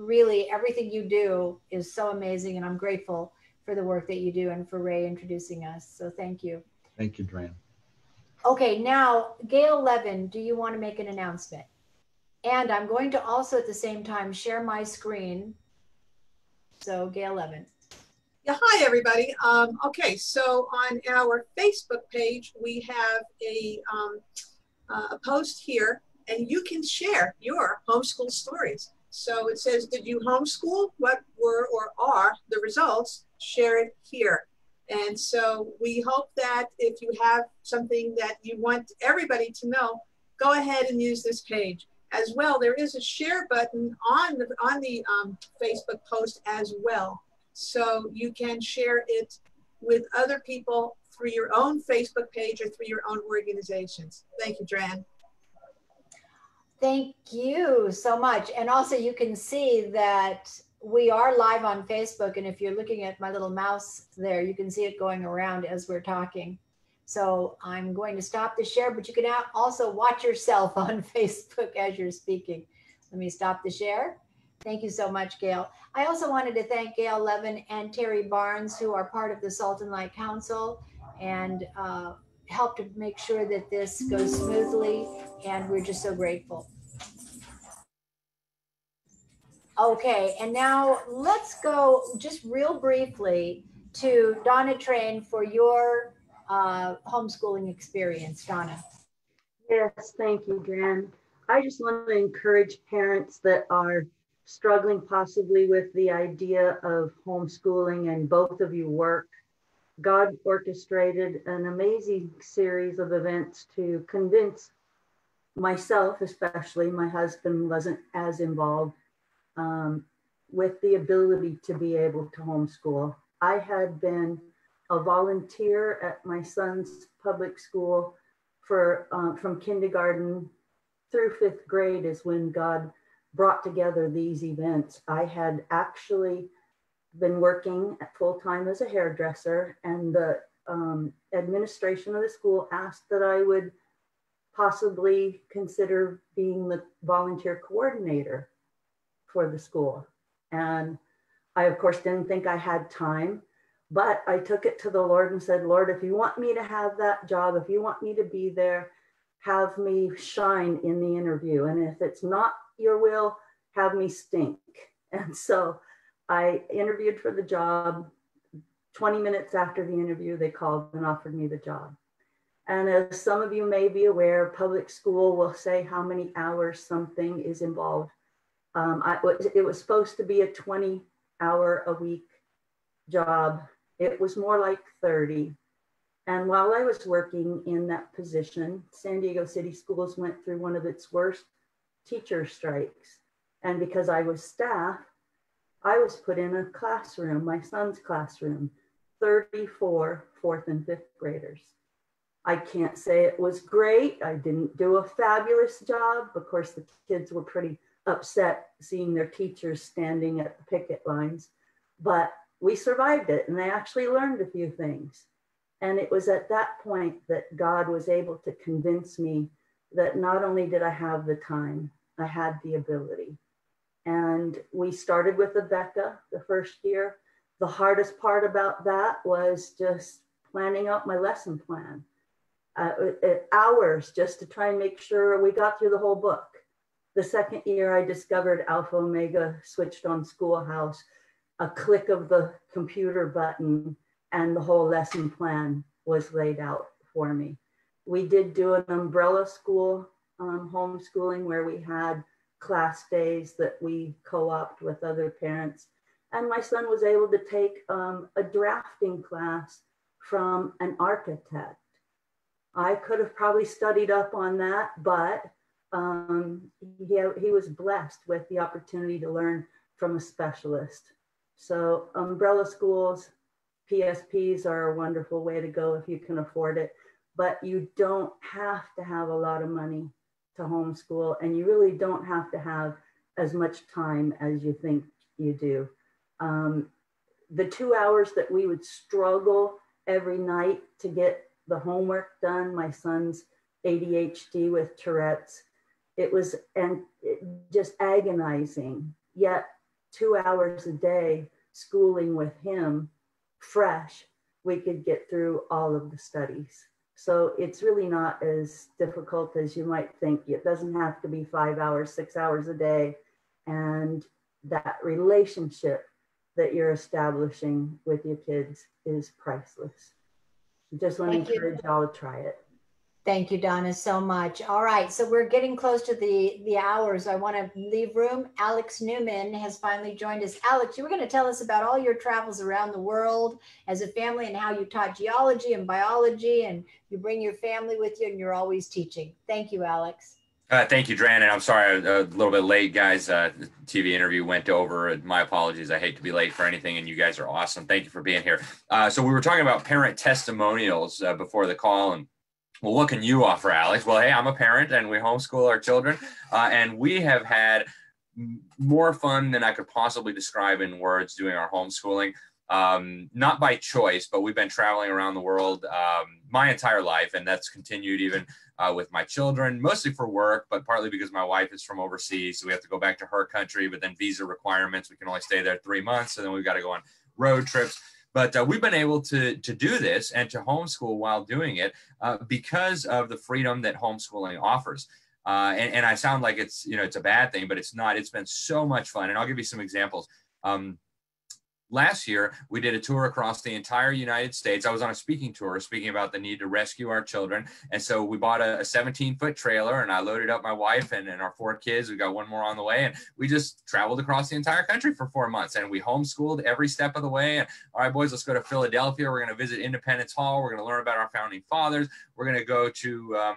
really everything you do is so amazing and i'm grateful for the work that you do and for ray introducing us so thank you thank you Dran. okay now gail levin do you want to make an announcement and i'm going to also at the same time share my screen so gail levin yeah, hi everybody. Um, okay, so on our Facebook page, we have a, um, uh, a post here, and you can share your homeschool stories. So it says, did you homeschool? What were or are the results? Share it here. And so we hope that if you have something that you want everybody to know, go ahead and use this page. As well, there is a share button on the, on the um, Facebook post as well. So you can share it with other people through your own Facebook page or through your own organizations. Thank you, Dran. Thank you so much. And also you can see that we are live on Facebook. And if you're looking at my little mouse there, you can see it going around as we're talking. So I'm going to stop the share, but you can also watch yourself on Facebook as you're speaking. Let me stop the share. Thank you so much, Gail. I also wanted to thank Gail Levin and Terry Barnes, who are part of the Salt and Light Council and uh, help to make sure that this goes smoothly and we're just so grateful. Okay, and now let's go just real briefly to Donna Train for your uh, homeschooling experience. Donna. Yes, thank you, Jan. I just want to encourage parents that are struggling possibly with the idea of homeschooling and both of you work. God orchestrated an amazing series of events to convince myself, especially, my husband wasn't as involved, um, with the ability to be able to homeschool. I had been a volunteer at my son's public school for uh, from kindergarten through fifth grade is when God brought together these events. I had actually been working full time as a hairdresser, and the um, administration of the school asked that I would possibly consider being the volunteer coordinator for the school. And I, of course, didn't think I had time, but I took it to the Lord and said, Lord, if you want me to have that job, if you want me to be there, have me shine in the interview. And if it's not your will, have me stink. And so I interviewed for the job. 20 minutes after the interview, they called and offered me the job. And as some of you may be aware, public school will say how many hours something is involved. Um, I, it was supposed to be a 20 hour a week job. It was more like 30. And while I was working in that position, San Diego City Schools went through one of its worst teacher strikes. And because I was staff, I was put in a classroom, my son's classroom, 34 fourth and fifth graders. I can't say it was great. I didn't do a fabulous job. Of course, the kids were pretty upset seeing their teachers standing at the picket lines, but we survived it and they actually learned a few things. And it was at that point that God was able to convince me that not only did I have the time, I had the ability. And we started with Abeka the first year. The hardest part about that was just planning out my lesson plan. Uh, hours just to try and make sure we got through the whole book. The second year, I discovered Alpha Omega switched on Schoolhouse, a click of the computer button, and the whole lesson plan was laid out for me. We did do an umbrella school um, homeschooling where we had class days that we co-opt with other parents. And my son was able to take um, a drafting class from an architect. I could have probably studied up on that, but um, he, he was blessed with the opportunity to learn from a specialist. So umbrella schools, PSPs are a wonderful way to go if you can afford it, but you don't have to have a lot of money to homeschool and you really don't have to have as much time as you think you do. Um, the two hours that we would struggle every night to get the homework done, my son's ADHD with Tourette's, it was and it just agonizing. Yet two hours a day schooling with him fresh, we could get through all of the studies. So it's really not as difficult as you might think. It doesn't have to be five hours, six hours a day. And that relationship that you're establishing with your kids is priceless. Just want to encourage y'all to try it. Thank you, Donna, so much. All right, so we're getting close to the the hours. I want to leave room. Alex Newman has finally joined us. Alex, you were going to tell us about all your travels around the world as a family and how you taught geology and biology, and you bring your family with you, and you're always teaching. Thank you, Alex. Uh, thank you, Dran, and I'm sorry I'm a little bit late, guys. Uh, the TV interview went over. My apologies. I hate to be late for anything, and you guys are awesome. Thank you for being here. Uh, so we were talking about parent testimonials uh, before the call, and well, what can you offer, Alex? Well, hey, I'm a parent and we homeschool our children, uh, and we have had more fun than I could possibly describe in words doing our homeschooling. Um, not by choice, but we've been traveling around the world um, my entire life, and that's continued even uh, with my children, mostly for work, but partly because my wife is from overseas, so we have to go back to her country. But then visa requirements, we can only stay there three months, and then we've got to go on road trips. But uh, we've been able to, to do this and to homeschool while doing it uh, because of the freedom that homeschooling offers. Uh, and, and, I sound like it's you know it's a bad thing, but it's not. It's been so much fun, and I'll give you some examples. Um, last year we did a tour across the entire united states. I was on a speaking tour speaking about the need to rescue our children. And so we bought a, 17 foot trailer and i loaded up my wife and, and our four kids. We got one more on the way and we just traveled across the entire country for four months and we homeschooled every step of the way. And all right boys let's go to philadelphia. We're going to visit independence hall. We're going to learn about our founding fathers. We're going to go to um,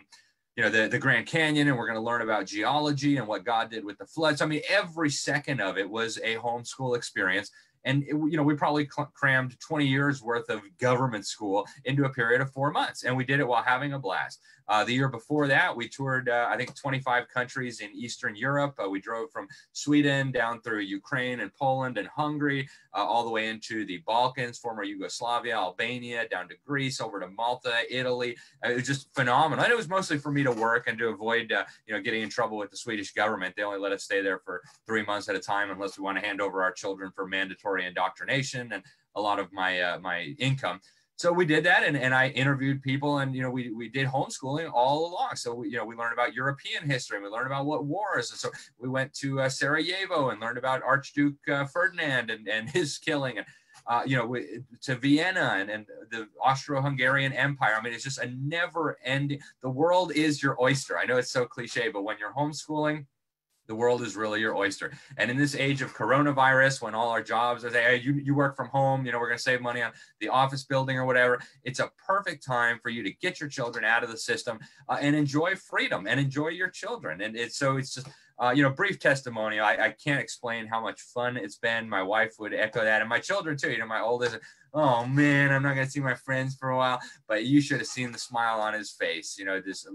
you know the, the grand canyon and we're going to learn about geology and what god did with the floods. I mean every second of it was a homeschool experience and it, you know we probably crammed 20 years worth of government school into a period of four months and we did it while having a blast uh, the year before that, we toured, uh, I think, 25 countries in Eastern Europe. Uh, we drove from Sweden down through Ukraine and Poland and Hungary, uh, all the way into the Balkans, former Yugoslavia, Albania, down to Greece, over to Malta, Italy. Uh, it was just phenomenal. And it was mostly for me to work and to avoid, uh, you know, getting in trouble with the Swedish government. They only let us stay there for three months at a time unless we want to hand over our children for mandatory indoctrination and a lot of my my income so we did that and, and i interviewed people and you know we, we did homeschooling all along. So we, you know we learned about european history and we learned about what wars and so we went to uh, sarajevo and learned about archduke uh, ferdinand and, and his killing and uh, you know we, to vienna and, and the austro-hungarian empire. I mean it's just a never ending the world is your oyster. I know it's so cliche but when you're homeschooling the world is really your oyster. And in this age of coronavirus, when all our jobs, are say, hey, you, you work from home, you know, we're going to save money on the office building or whatever. It's a perfect time for you to get your children out of the system uh, and enjoy freedom and enjoy your children. And it's so it's just, uh, you know, brief testimony. I, I can't explain how much fun it's been. My wife would echo that, and my children too. You know, my oldest, oh man, I'm not going to see my friends for a while. But you should have seen the smile on his face. You know, this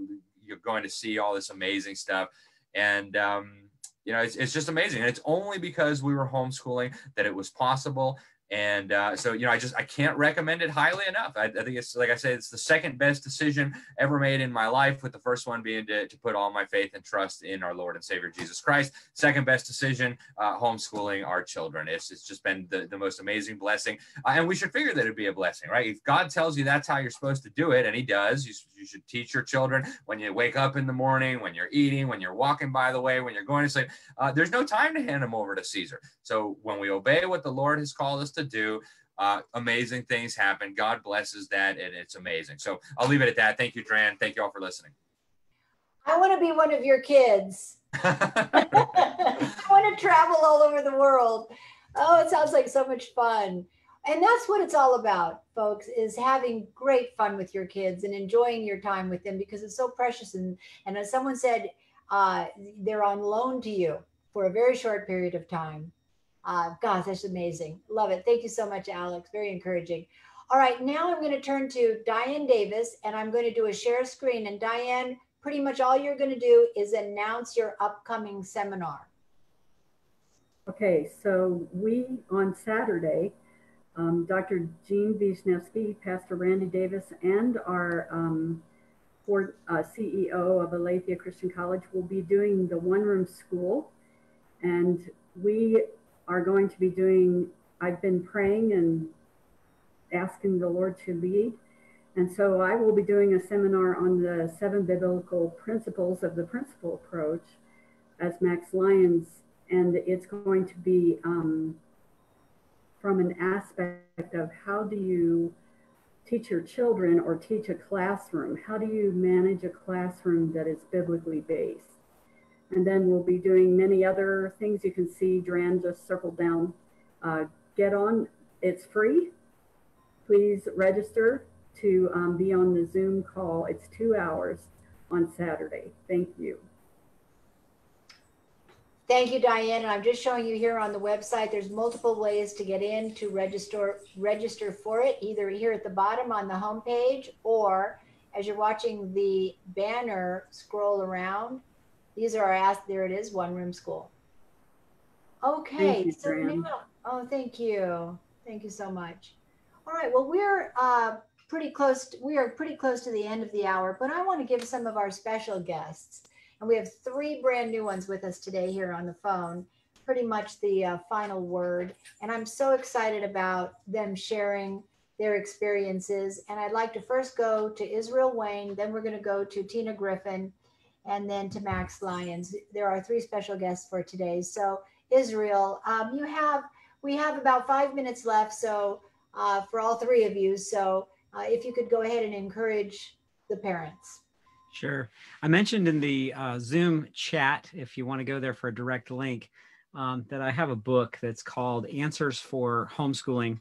you're going to see all this amazing stuff and um, you know it's, it's just amazing. And it's only because we were homeschooling that it was possible and uh, so, you know, I just I can't recommend it highly enough. I, I, think it's like I said, it's the second best decision ever made in my life, with the first one being to, to put all my faith and trust in our Lord and Savior Jesus Christ. Second best decision, uh, homeschooling our children. It's, it's just been the, the most amazing blessing. Uh, and we should figure that it'd be a blessing, right? If God tells you that's how you're supposed to do it, and He does, you, you should teach your children when you wake up in the morning, when you're eating, when you're walking by the way, when you're going to sleep. Uh, there's no time to hand them over to Caesar. So when we obey what the Lord has called us to do, uh, amazing things happen. God blesses that, and it's amazing. So I'll leave it at that. Thank you, Dran. Thank you all for listening. I want to be one of your kids. I want to travel all over the world. Oh, it sounds like so much fun. And that's what it's all about, folks, is having great fun with your kids and enjoying your time with them because it's so precious. And, and as someone said, uh, they're on loan to you for a very short period of time. Uh, gosh, that's amazing. Love it. Thank you so much, Alex. Very encouraging. All right, now I'm going to turn to Diane Davis and I'm going to do a share screen. And Diane, pretty much all you're going to do is announce your upcoming seminar. Okay, so we on Saturday, um, Dr. Jean Wisniewski, Pastor Randy Davis, and our um, board, uh, CEO of Aletheia Christian College will be doing the one room school. And we are going to be doing, I've been praying and asking the Lord to lead. And so I will be doing a seminar on the seven biblical principles of the principle approach as Max Lyons. And it's going to be um, from an aspect of how do you teach your children or teach a classroom? How do you manage a classroom that is biblically based? And then we'll be doing many other things. You can see Dran just circled down. Uh, get on, it's free. Please register to um, be on the Zoom call. It's two hours on Saturday. Thank you. Thank you, Diane. And I'm just showing you here on the website, there's multiple ways to get in to register register for it, either here at the bottom on the homepage or as you're watching the banner scroll around, these are our ask. There it is, one room school. Okay. You, so now, oh, thank you. Thank you so much. All right. Well, we're uh, pretty close. To, we are pretty close to the end of the hour, but I want to give some of our special guests, and we have three brand new ones with us today here on the phone. Pretty much the uh, final word, and I'm so excited about them sharing their experiences. And I'd like to first go to Israel Wayne, then we're going to go to Tina Griffin, and then to Max Lyons. There are three special guests for today. So Israel, um, you have we have about five minutes left. So uh, for all three of you, so uh, if you could go ahead and encourage the parents. Sure. I mentioned in the uh, Zoom chat, if you want to go there for a direct link, um, that I have a book that's called Answers for Homeschooling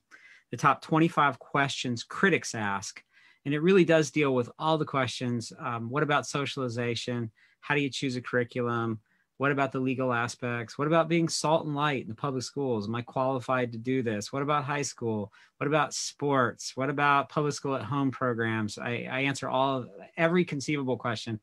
The Top 25 Questions Critics Ask and it really does deal with all the questions. Um, what about socialization? How do you choose a curriculum? What about the legal aspects? What about being salt and light in the public schools? Am I qualified to do this? What about high school? What about sports? What about public school at home programs? I, I answer all every conceivable question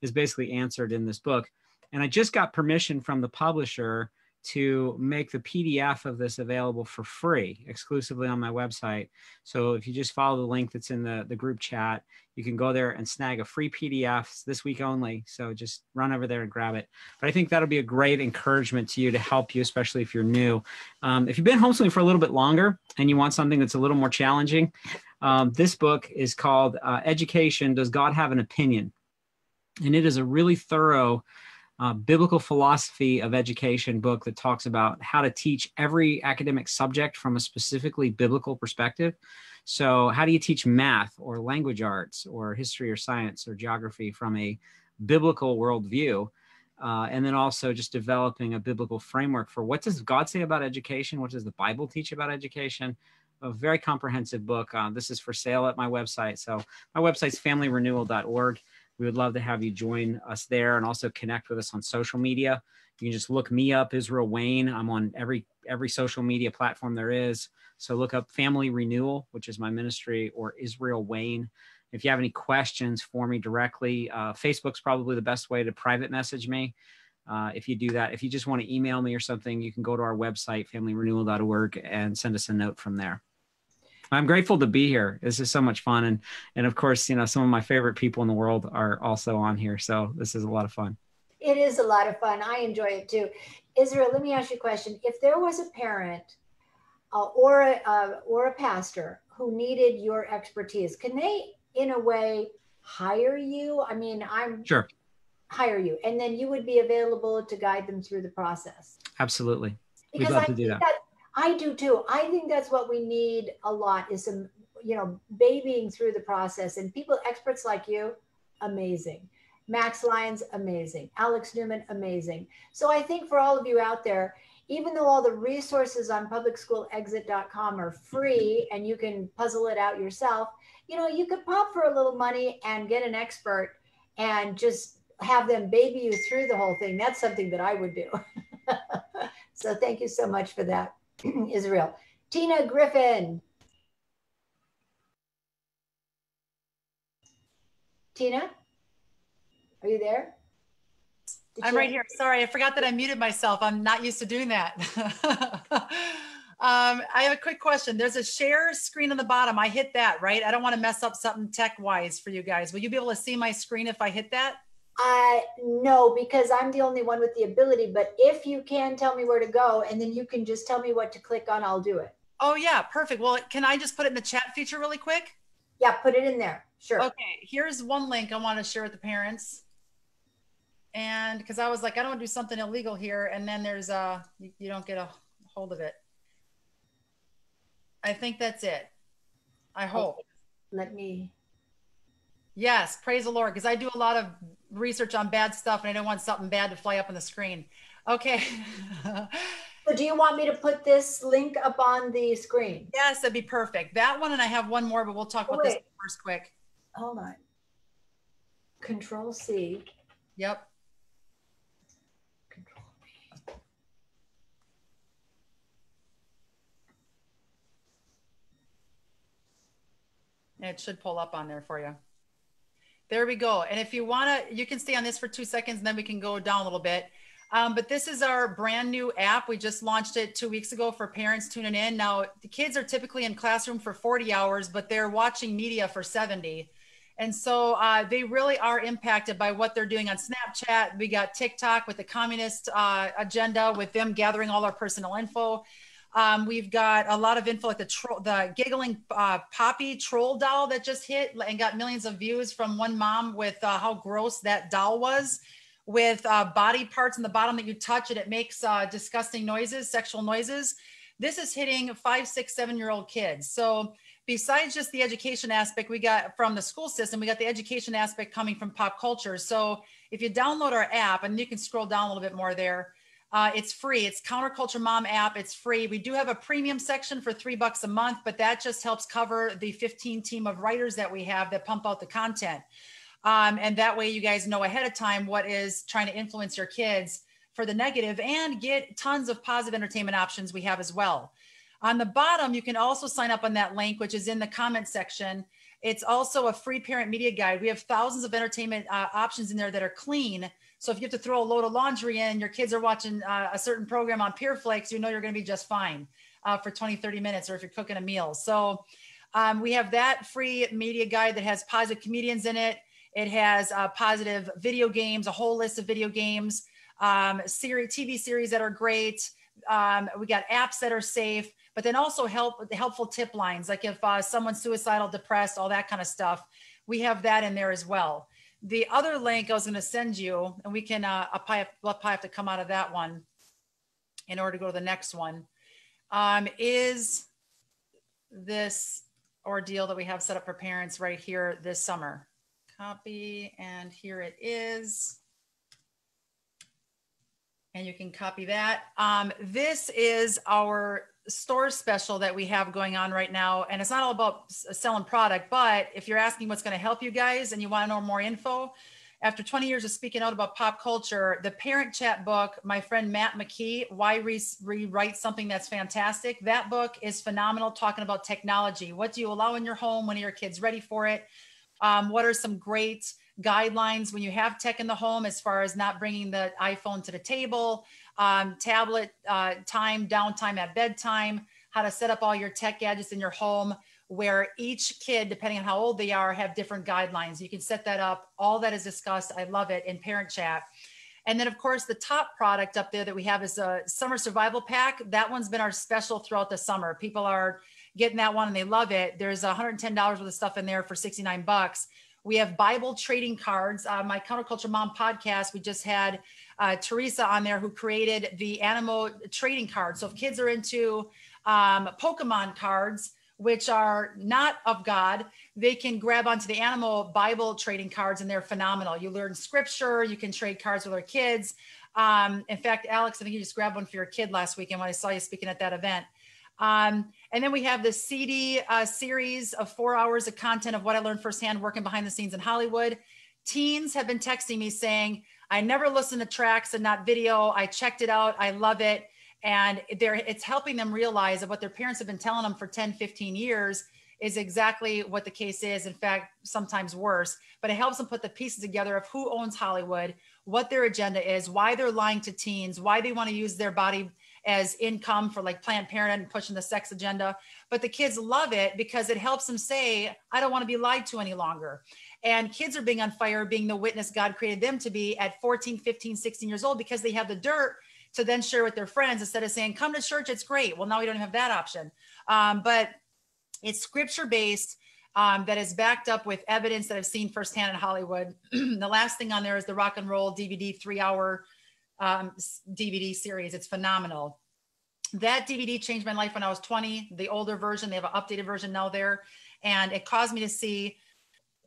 is basically answered in this book. And I just got permission from the publisher to make the PDF of this available for free exclusively on my website. So if you just follow the link that's in the, the group chat, you can go there and snag a free PDF this week only. So just run over there and grab it. But I think that'll be a great encouragement to you to help you, especially if you're new. Um, if you've been homeschooling for a little bit longer and you want something that's a little more challenging, um, this book is called uh, Education Does God Have an Opinion? And it is a really thorough uh, biblical philosophy of education book that talks about how to teach every academic subject from a specifically biblical perspective. So, how do you teach math or language arts or history or science or geography from a biblical worldview? Uh, and then also just developing a biblical framework for what does God say about education? What does the Bible teach about education? A very comprehensive book. Uh, this is for sale at my website. So my website's familyrenewal.org. We would love to have you join us there and also connect with us on social media. You can just look me up, Israel Wayne. I'm on every every social media platform there is. So look up Family Renewal, which is my ministry, or Israel Wayne. If you have any questions for me directly, uh, Facebook's probably the best way to private message me. Uh, if you do that, if you just want to email me or something, you can go to our website, familyrenewal.org, and send us a note from there. I'm grateful to be here. This is so much fun, and and of course, you know, some of my favorite people in the world are also on here. So this is a lot of fun. It is a lot of fun. I enjoy it too. Israel, let me ask you a question. If there was a parent uh, or a uh, or a pastor who needed your expertise, can they, in a way, hire you? I mean, I'm sure hire you, and then you would be available to guide them through the process. Absolutely, because we'd love I to do that. that I do too. I think that's what we need a lot is some, you know, babying through the process and people, experts like you, amazing. Max Lyons, amazing. Alex Newman, amazing. So I think for all of you out there, even though all the resources on publicschoolexit.com are free and you can puzzle it out yourself, you know, you could pop for a little money and get an expert and just have them baby you through the whole thing. That's something that I would do. so thank you so much for that. Israel. Tina Griffin. Tina, are you there? Did I'm you right here. Sorry, I forgot that I muted myself. I'm not used to doing that. um, I have a quick question. There's a share screen on the bottom. I hit that, right? I don't want to mess up something tech wise for you guys. Will you be able to see my screen if I hit that? Uh, no, because I'm the only one with the ability. But if you can tell me where to go, and then you can just tell me what to click on, I'll do it. Oh yeah, perfect. Well, can I just put it in the chat feature really quick? Yeah, put it in there. Sure. Okay, here's one link I want to share with the parents. And because I was like, I don't want to do something illegal here, and then there's a you, you don't get a hold of it. I think that's it. I hope. Okay. Let me. Yes, praise the Lord, because I do a lot of research on bad stuff and I don't want something bad to fly up on the screen. Okay. so do you want me to put this link up on the screen? Yes, that'd be perfect. That one and I have one more, but we'll talk oh, about wait. this first quick. Hold on. Control C. Yep. Control. It should pull up on there for you. There we go. And if you want to, you can stay on this for two seconds and then we can go down a little bit. Um, but this is our brand new app. We just launched it two weeks ago for parents tuning in. Now, the kids are typically in classroom for 40 hours, but they're watching media for 70. And so uh, they really are impacted by what they're doing on Snapchat. We got TikTok with the communist uh, agenda, with them gathering all our personal info. Um, we've got a lot of info like the tro- the giggling uh, poppy troll doll that just hit and got millions of views from one mom with uh, how gross that doll was with uh, body parts in the bottom that you touch and it makes uh, disgusting noises, sexual noises. This is hitting five, six, seven year old kids. So besides just the education aspect we got from the school system, we got the education aspect coming from pop culture. So if you download our app and you can scroll down a little bit more there, uh, it's free. It's Counterculture Mom app. It's free. We do have a premium section for three bucks a month, but that just helps cover the 15 team of writers that we have that pump out the content. Um, and that way you guys know ahead of time what is trying to influence your kids for the negative and get tons of positive entertainment options we have as well. On the bottom, you can also sign up on that link, which is in the comment section. It's also a free parent media guide. We have thousands of entertainment uh, options in there that are clean so if you have to throw a load of laundry in, your kids are watching uh, a certain program on PureFlix, you know you're going to be just fine uh, for 20, 30 minutes, or if you're cooking a meal. So um, we have that free media guide that has positive comedians in it. It has uh, positive video games, a whole list of video games, um, series, TV series that are great. Um, we got apps that are safe, but then also help helpful tip lines, like if uh, someone's suicidal, depressed, all that kind of stuff. We have that in there as well. The other link I was going to send you, and we can, uh, I'll probably, will probably have to come out of that one in order to go to the next one, um, is this ordeal that we have set up for parents right here this summer. Copy, and here it is. and you can copy that. Um, this is our store special that we have going on right now. And it's not all about selling product, but if you're asking what's going to help you guys and you want to know more info, after 20 years of speaking out about pop culture, the parent chat book, my friend Matt McKee, Why Re- Rewrite Something That's Fantastic, that book is phenomenal talking about technology. What do you allow in your home? When are your kids ready for it? Um, what are some great guidelines when you have tech in the home as far as not bringing the iPhone to the table, um, tablet uh, time, downtime at bedtime, how to set up all your tech gadgets in your home, where each kid, depending on how old they are, have different guidelines. You can set that up. All that is discussed. I love it in parent chat. And then, of course, the top product up there that we have is a summer survival pack. That one's been our special throughout the summer. People are getting that one and they love it. There's $110 worth of stuff in there for 69 bucks. We have Bible trading cards. Uh, my Counterculture Mom podcast, we just had uh, Teresa on there who created the animal trading cards. So if kids are into um, Pokemon cards, which are not of God, they can grab onto the animal Bible trading cards and they're phenomenal. You learn scripture, you can trade cards with our kids. Um, in fact, Alex, I think you just grabbed one for your kid last weekend when I saw you speaking at that event. Um, and then we have the CD uh, series of four hours of content of what I learned firsthand working behind the scenes in Hollywood. Teens have been texting me saying, I never listen to tracks and not video. I checked it out. I love it. And it's helping them realize that what their parents have been telling them for 10, 15 years is exactly what the case is. In fact, sometimes worse, but it helps them put the pieces together of who owns Hollywood, what their agenda is, why they're lying to teens, why they want to use their body as income for like Planned Parenthood and pushing the sex agenda. But the kids love it because it helps them say, I don't want to be lied to any longer. And kids are being on fire, being the witness God created them to be at 14, 15, 16 years old because they have the dirt to then share with their friends instead of saying, come to church, it's great. Well, now we don't have that option. Um, but it's scripture based. Um, that is backed up with evidence that I've seen firsthand in Hollywood. the last thing on there is the rock and roll DVD three hour um, DVD series. It's phenomenal. That DVD changed my life when I was 20. The older version, they have an updated version now there. And it caused me to see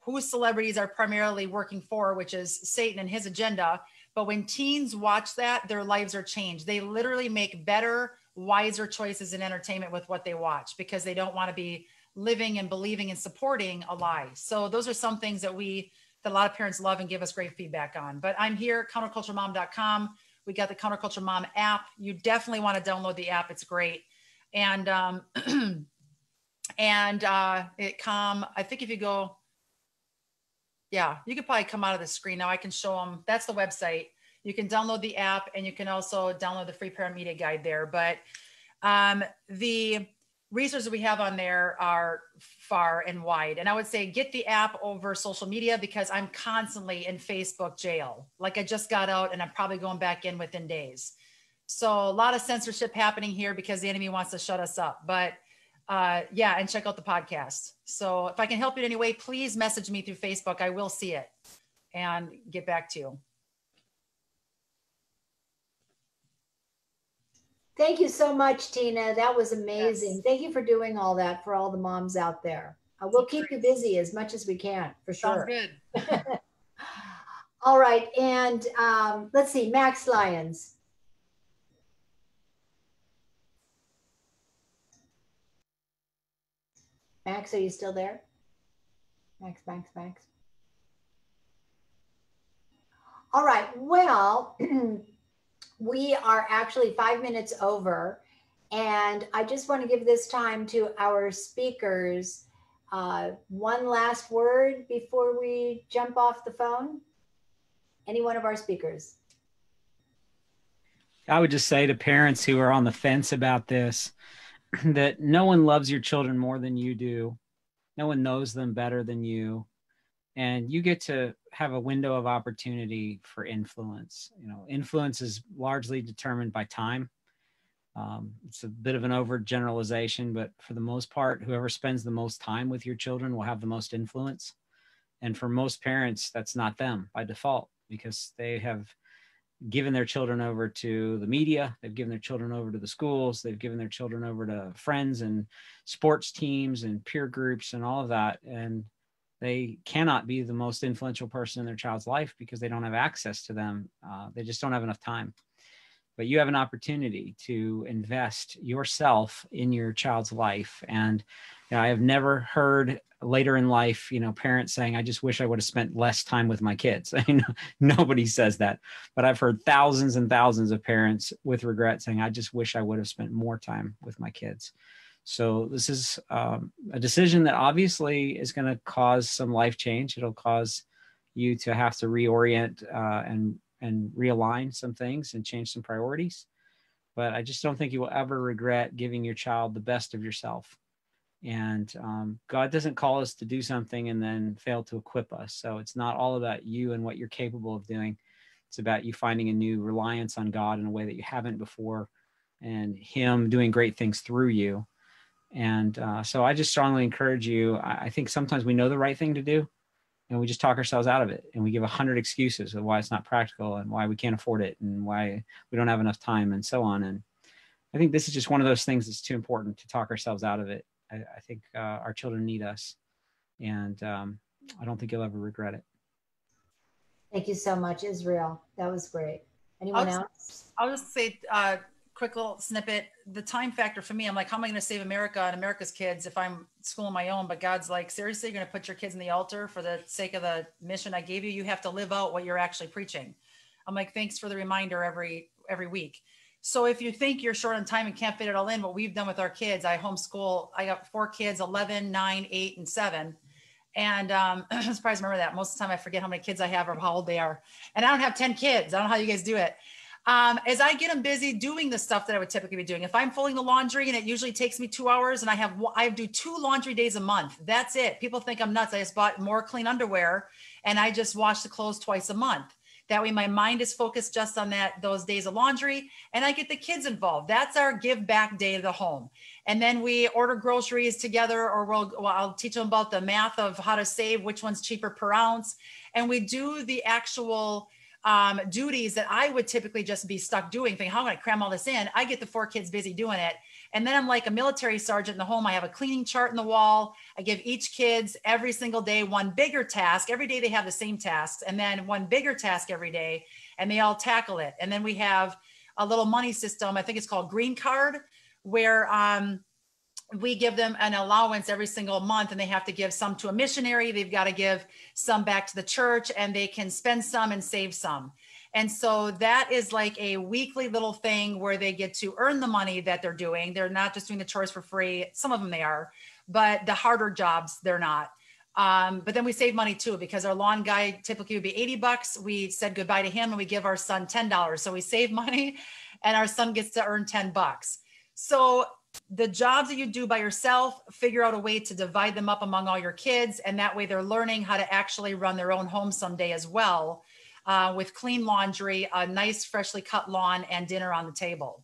who celebrities are primarily working for, which is Satan and his agenda. But when teens watch that, their lives are changed. They literally make better, wiser choices in entertainment with what they watch because they don't want to be living and believing and supporting a lie. So those are some things that we that a lot of parents love and give us great feedback on. But I'm here, counterculturemom.com. We got the Counterculture Mom app. You definitely want to download the app. It's great. And um, and uh, it come. I think if you go, yeah, you could probably come out of the screen now. I can show them. That's the website. You can download the app, and you can also download the free parent media guide there. But um, the resources we have on there are far and wide. And I would say get the app over social media because I'm constantly in Facebook jail. Like I just got out and I'm probably going back in within days. So a lot of censorship happening here because the enemy wants to shut us up. But uh, yeah, and check out the podcast. So if I can help you in any way, please message me through Facebook. I will see it and get back to you. Thank you so much, Tina. That was amazing. Yes. Thank you for doing all that for all the moms out there. Uh, we'll keep you busy as much as we can, for sure. Sounds good. all right, and um, let's see, Max Lyons. Max, are you still there? Max, Max, Max. All right, well, we are actually five minutes over. And I just want to give this time to our speakers. Uh, one last word before we jump off the phone. Any one of our speakers? I would just say to parents who are on the fence about this that no one loves your children more than you do. No one knows them better than you. And you get to have a window of opportunity for influence. You know influence is largely determined by time. Um, it's a bit of an overgeneralization but for the most part whoever spends the most time with your children will have the most influence. And for most parents that's not them by default because they have given their children over to the media they've given their children over to the schools they've given their children over to friends and sports teams and peer groups and all of that and they cannot be the most influential person in their child's life because they don't have access to them. Uh, they just don't have enough time. But you have an opportunity to invest yourself in your child's life. And you know, I have never heard later in life, you know, parents saying, I just wish I would have spent less time with my kids. I know nobody says that, but I've heard thousands and thousands of parents with regret saying, I just wish I would have spent more time with my kids. So this is um, a decision that obviously is going to cause some life change. It'll cause you to have to reorient uh, and and realign some things and change some priorities. But I just don't think you will ever regret giving your child the best of yourself. And um, God doesn't call us to do something and then fail to equip us. So it's not all about you and what you're capable of doing. It's about you finding a new reliance on God in a way that you haven't before and Him doing great things through you. And uh, so I just strongly encourage you. I, I think sometimes we know the right thing to do, and we just talk ourselves out of it and we give a hundred excuses of why it's not practical and why we can't afford it and why we don't have enough time and so on. And i think this is just one of those things that's too important to talk ourselves out of it. I, I think uh, our children need us and um, i don't think you'll ever regret it. Thank you so much israel. That was great. Anyone I'll else? Just, I'll just say uh, quick little snippet. The time factor for me, I'm like, how am I going to save America and America's kids if I'm schooling my own? But God's like, seriously, you're going to put your kids in the altar for the sake of the mission I gave you. You have to live out what you're actually preaching. I'm like, thanks for the reminder every every week. So if you think you're short on time and can't fit it all in, what we've done with our kids, I homeschool. I got four kids, 11, 9, 8, and 7. And um, I'm surprised I remember that. Most of the time I forget how many kids I have or how old they are. And I don't have 10 kids. I don't know how you guys do it um, as I get them busy doing the stuff that I would typically be doing. If I'm folding the laundry and it usually takes me two hours and I have, I do two laundry days a month. That's it. People think I'm nuts. I just bought more clean underwear and I just wash the clothes twice a month. That way my mind is focused just on that, those days of laundry and I get the kids involved. That's our give back day of the home. And then we order groceries together or we'll, well, I'll teach them about the math of how to save, which one's cheaper per ounce. And we do the actual, um, duties that I would typically just be stuck doing, thinking, how am I cram all this in? I get the four kids busy doing it. And then I'm like a military sergeant in the home. I have a cleaning chart in the wall. I give each kids every single day one bigger task. Every day they have the same tasks, and then one bigger task every day, and they all tackle it. And then we have a little money system. I think it's called Green Card, where um, we give them an allowance every single month and they have to give some to a missionary they've got to give some back to the church and they can spend some and save some. And so that is like a weekly little thing where they get to earn the money that they're doing. They're not just doing the chores for free some of them they are but the harder jobs they're not. Um, but then we save money too because our lawn guy typically would be 80 bucks. We said goodbye to him and we give our son $10 so we save money and our son gets to earn 10 bucks. So the jobs that you do by yourself, figure out a way to divide them up among all your kids. And that way they're learning how to actually run their own home someday as well uh, with clean laundry, a nice, freshly cut lawn, and dinner on the table.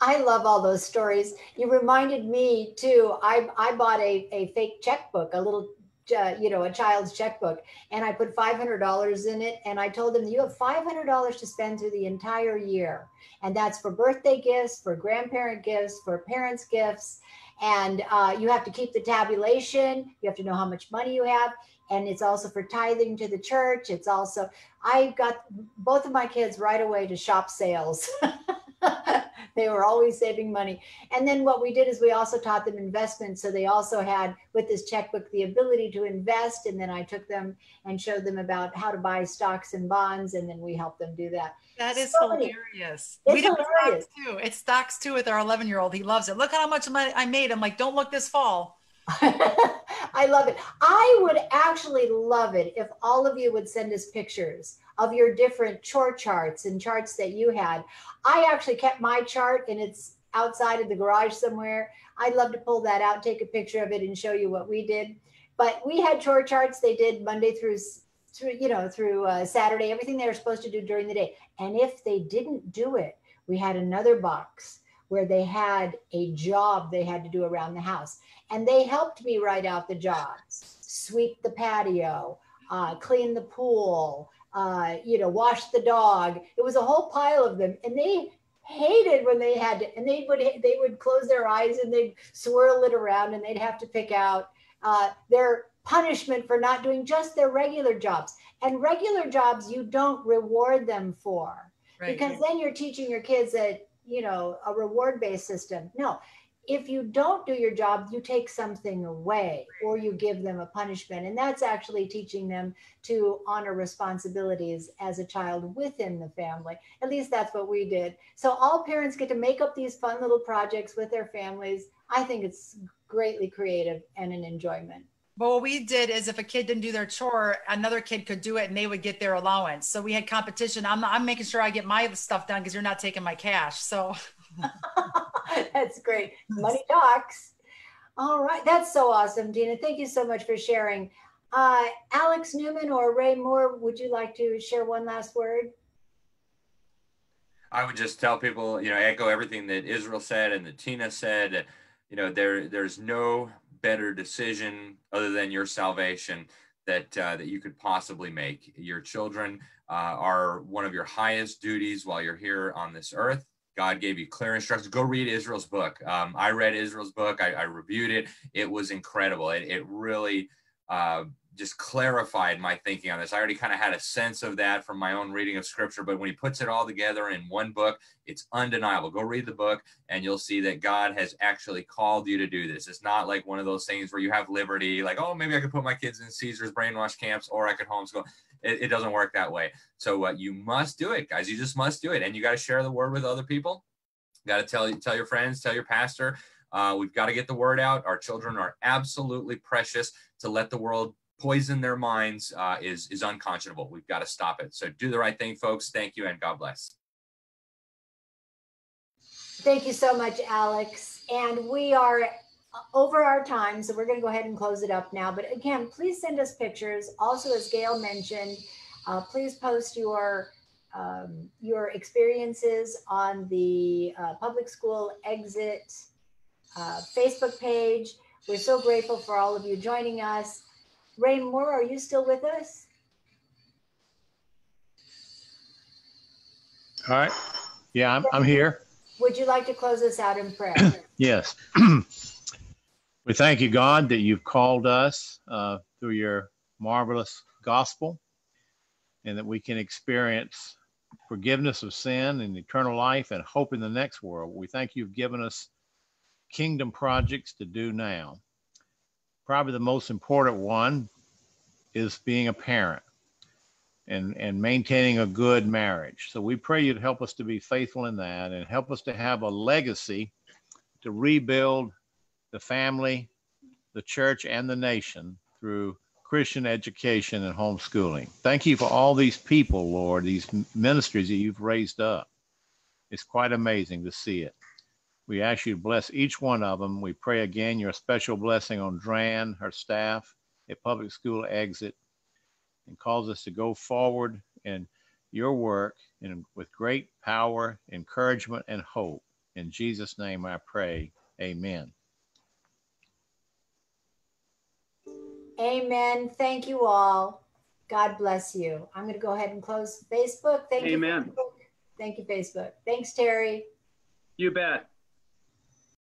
I love all those stories. You reminded me too. I, I bought a, a fake checkbook, a little uh, you know, a child's checkbook, and I put $500 in it. And I told them, you have $500 to spend through the entire year. And that's for birthday gifts, for grandparent gifts, for parents' gifts. And uh, you have to keep the tabulation. You have to know how much money you have. And it's also for tithing to the church. It's also, I got both of my kids right away to shop sales. they were always saving money. And then what we did is we also taught them investment. So they also had with this checkbook the ability to invest. And then I took them and showed them about how to buy stocks and bonds. And then we helped them do that. That is so hilarious. It's we do hilarious. stocks too. It stocks too with our 11 year old. He loves it. Look how much money I made. I'm like, don't look this fall. I love it. I would actually love it if all of you would send us pictures of your different chore charts and charts that you had. I actually kept my chart and it's outside of the garage somewhere. I'd love to pull that out, take a picture of it, and show you what we did. But we had chore charts. They did Monday through through you know through uh, Saturday, everything they were supposed to do during the day. And if they didn't do it, we had another box where they had a job they had to do around the house, and they helped me write out the jobs: sweep the patio, uh, clean the pool, uh, you know, wash the dog. It was a whole pile of them, and they hated when they had to, and they would they would close their eyes and they'd swirl it around, and they'd have to pick out uh, their punishment for not doing just their regular jobs. And regular jobs you don't reward them for right. because then you're teaching your kids that, you know, a reward based system. No, if you don't do your job, you take something away or you give them a punishment. And that's actually teaching them to honor responsibilities as a child within the family. At least that's what we did. So all parents get to make up these fun little projects with their families. I think it's greatly creative and an enjoyment. But what we did is if a kid didn't do their chore, another kid could do it and they would get their allowance. So we had competition. I'm, I'm making sure I get my stuff done because you're not taking my cash. So That's great. Money talks. All right. That's so awesome, Dina. Thank you so much for sharing. Uh, Alex Newman or Ray Moore, would you like to share one last word? I would just tell people, you know, echo everything that Israel said and that Tina said. You know, there there's no better decision other than your salvation that uh, that you could possibly make. Your children uh, are one of your highest duties while you're here on this earth. God gave you clear instructions. Go read Israel's book. Um, I read Israel's book. I, I, reviewed it. It was incredible. It, it really uh, just clarified my thinking on this. I already kind of had a sense of that from my own reading of scripture, but when he puts it all together in one book, it's undeniable. Go read the book and you'll see that God has actually called you to do this. It's not like one of those things where you have liberty, like, oh, maybe I could put my kids in Caesar's brainwash camps or I could homeschool. It, it doesn't work that way. So uh, you must do it, guys. You just must do it, and you got to share the word with other people. Got to tell tell your friends, tell your pastor. Uh, we've got to get the word out. Our children are absolutely precious. To let the world poison their minds uh, is is unconscionable. We've got to stop it. So do the right thing, folks. Thank you, and God bless. Thank you so much, Alex. And we are over our time, so we're going to go ahead and close it up now. But again, please send us pictures. Also, as Gail mentioned, uh, please post your um, your experiences on the uh, public school exit uh, Facebook page. We're so grateful for all of you joining us. Ray Moore, are you still with us? All right. Yeah, I'm, I'm here. Would you like to close us out in prayer? yes. We thank you, God, that you've called us uh, through your marvelous gospel and that we can experience forgiveness of sin and eternal life and hope in the next world. We thank you've given us kingdom projects to do now. Probably the most important one is being a parent and, and maintaining a good marriage. So we pray you'd help us to be faithful in that and help us to have a legacy to rebuild the family, the church, and the nation through Christian education and homeschooling. Thank you for all these people, Lord, these ministries that you've raised up. It's quite amazing to see it. We ask you to bless each one of them. We pray again your special blessing on Dran, her staff at Public School Exit, and calls us to go forward in your work and with great power, encouragement, and hope. In Jesus' name I pray. Amen. Amen. Thank you all. God bless you. I'm going to go ahead and close Facebook. Thank Amen. you. Facebook. Thank you, Facebook. Thanks, Terry. You bet.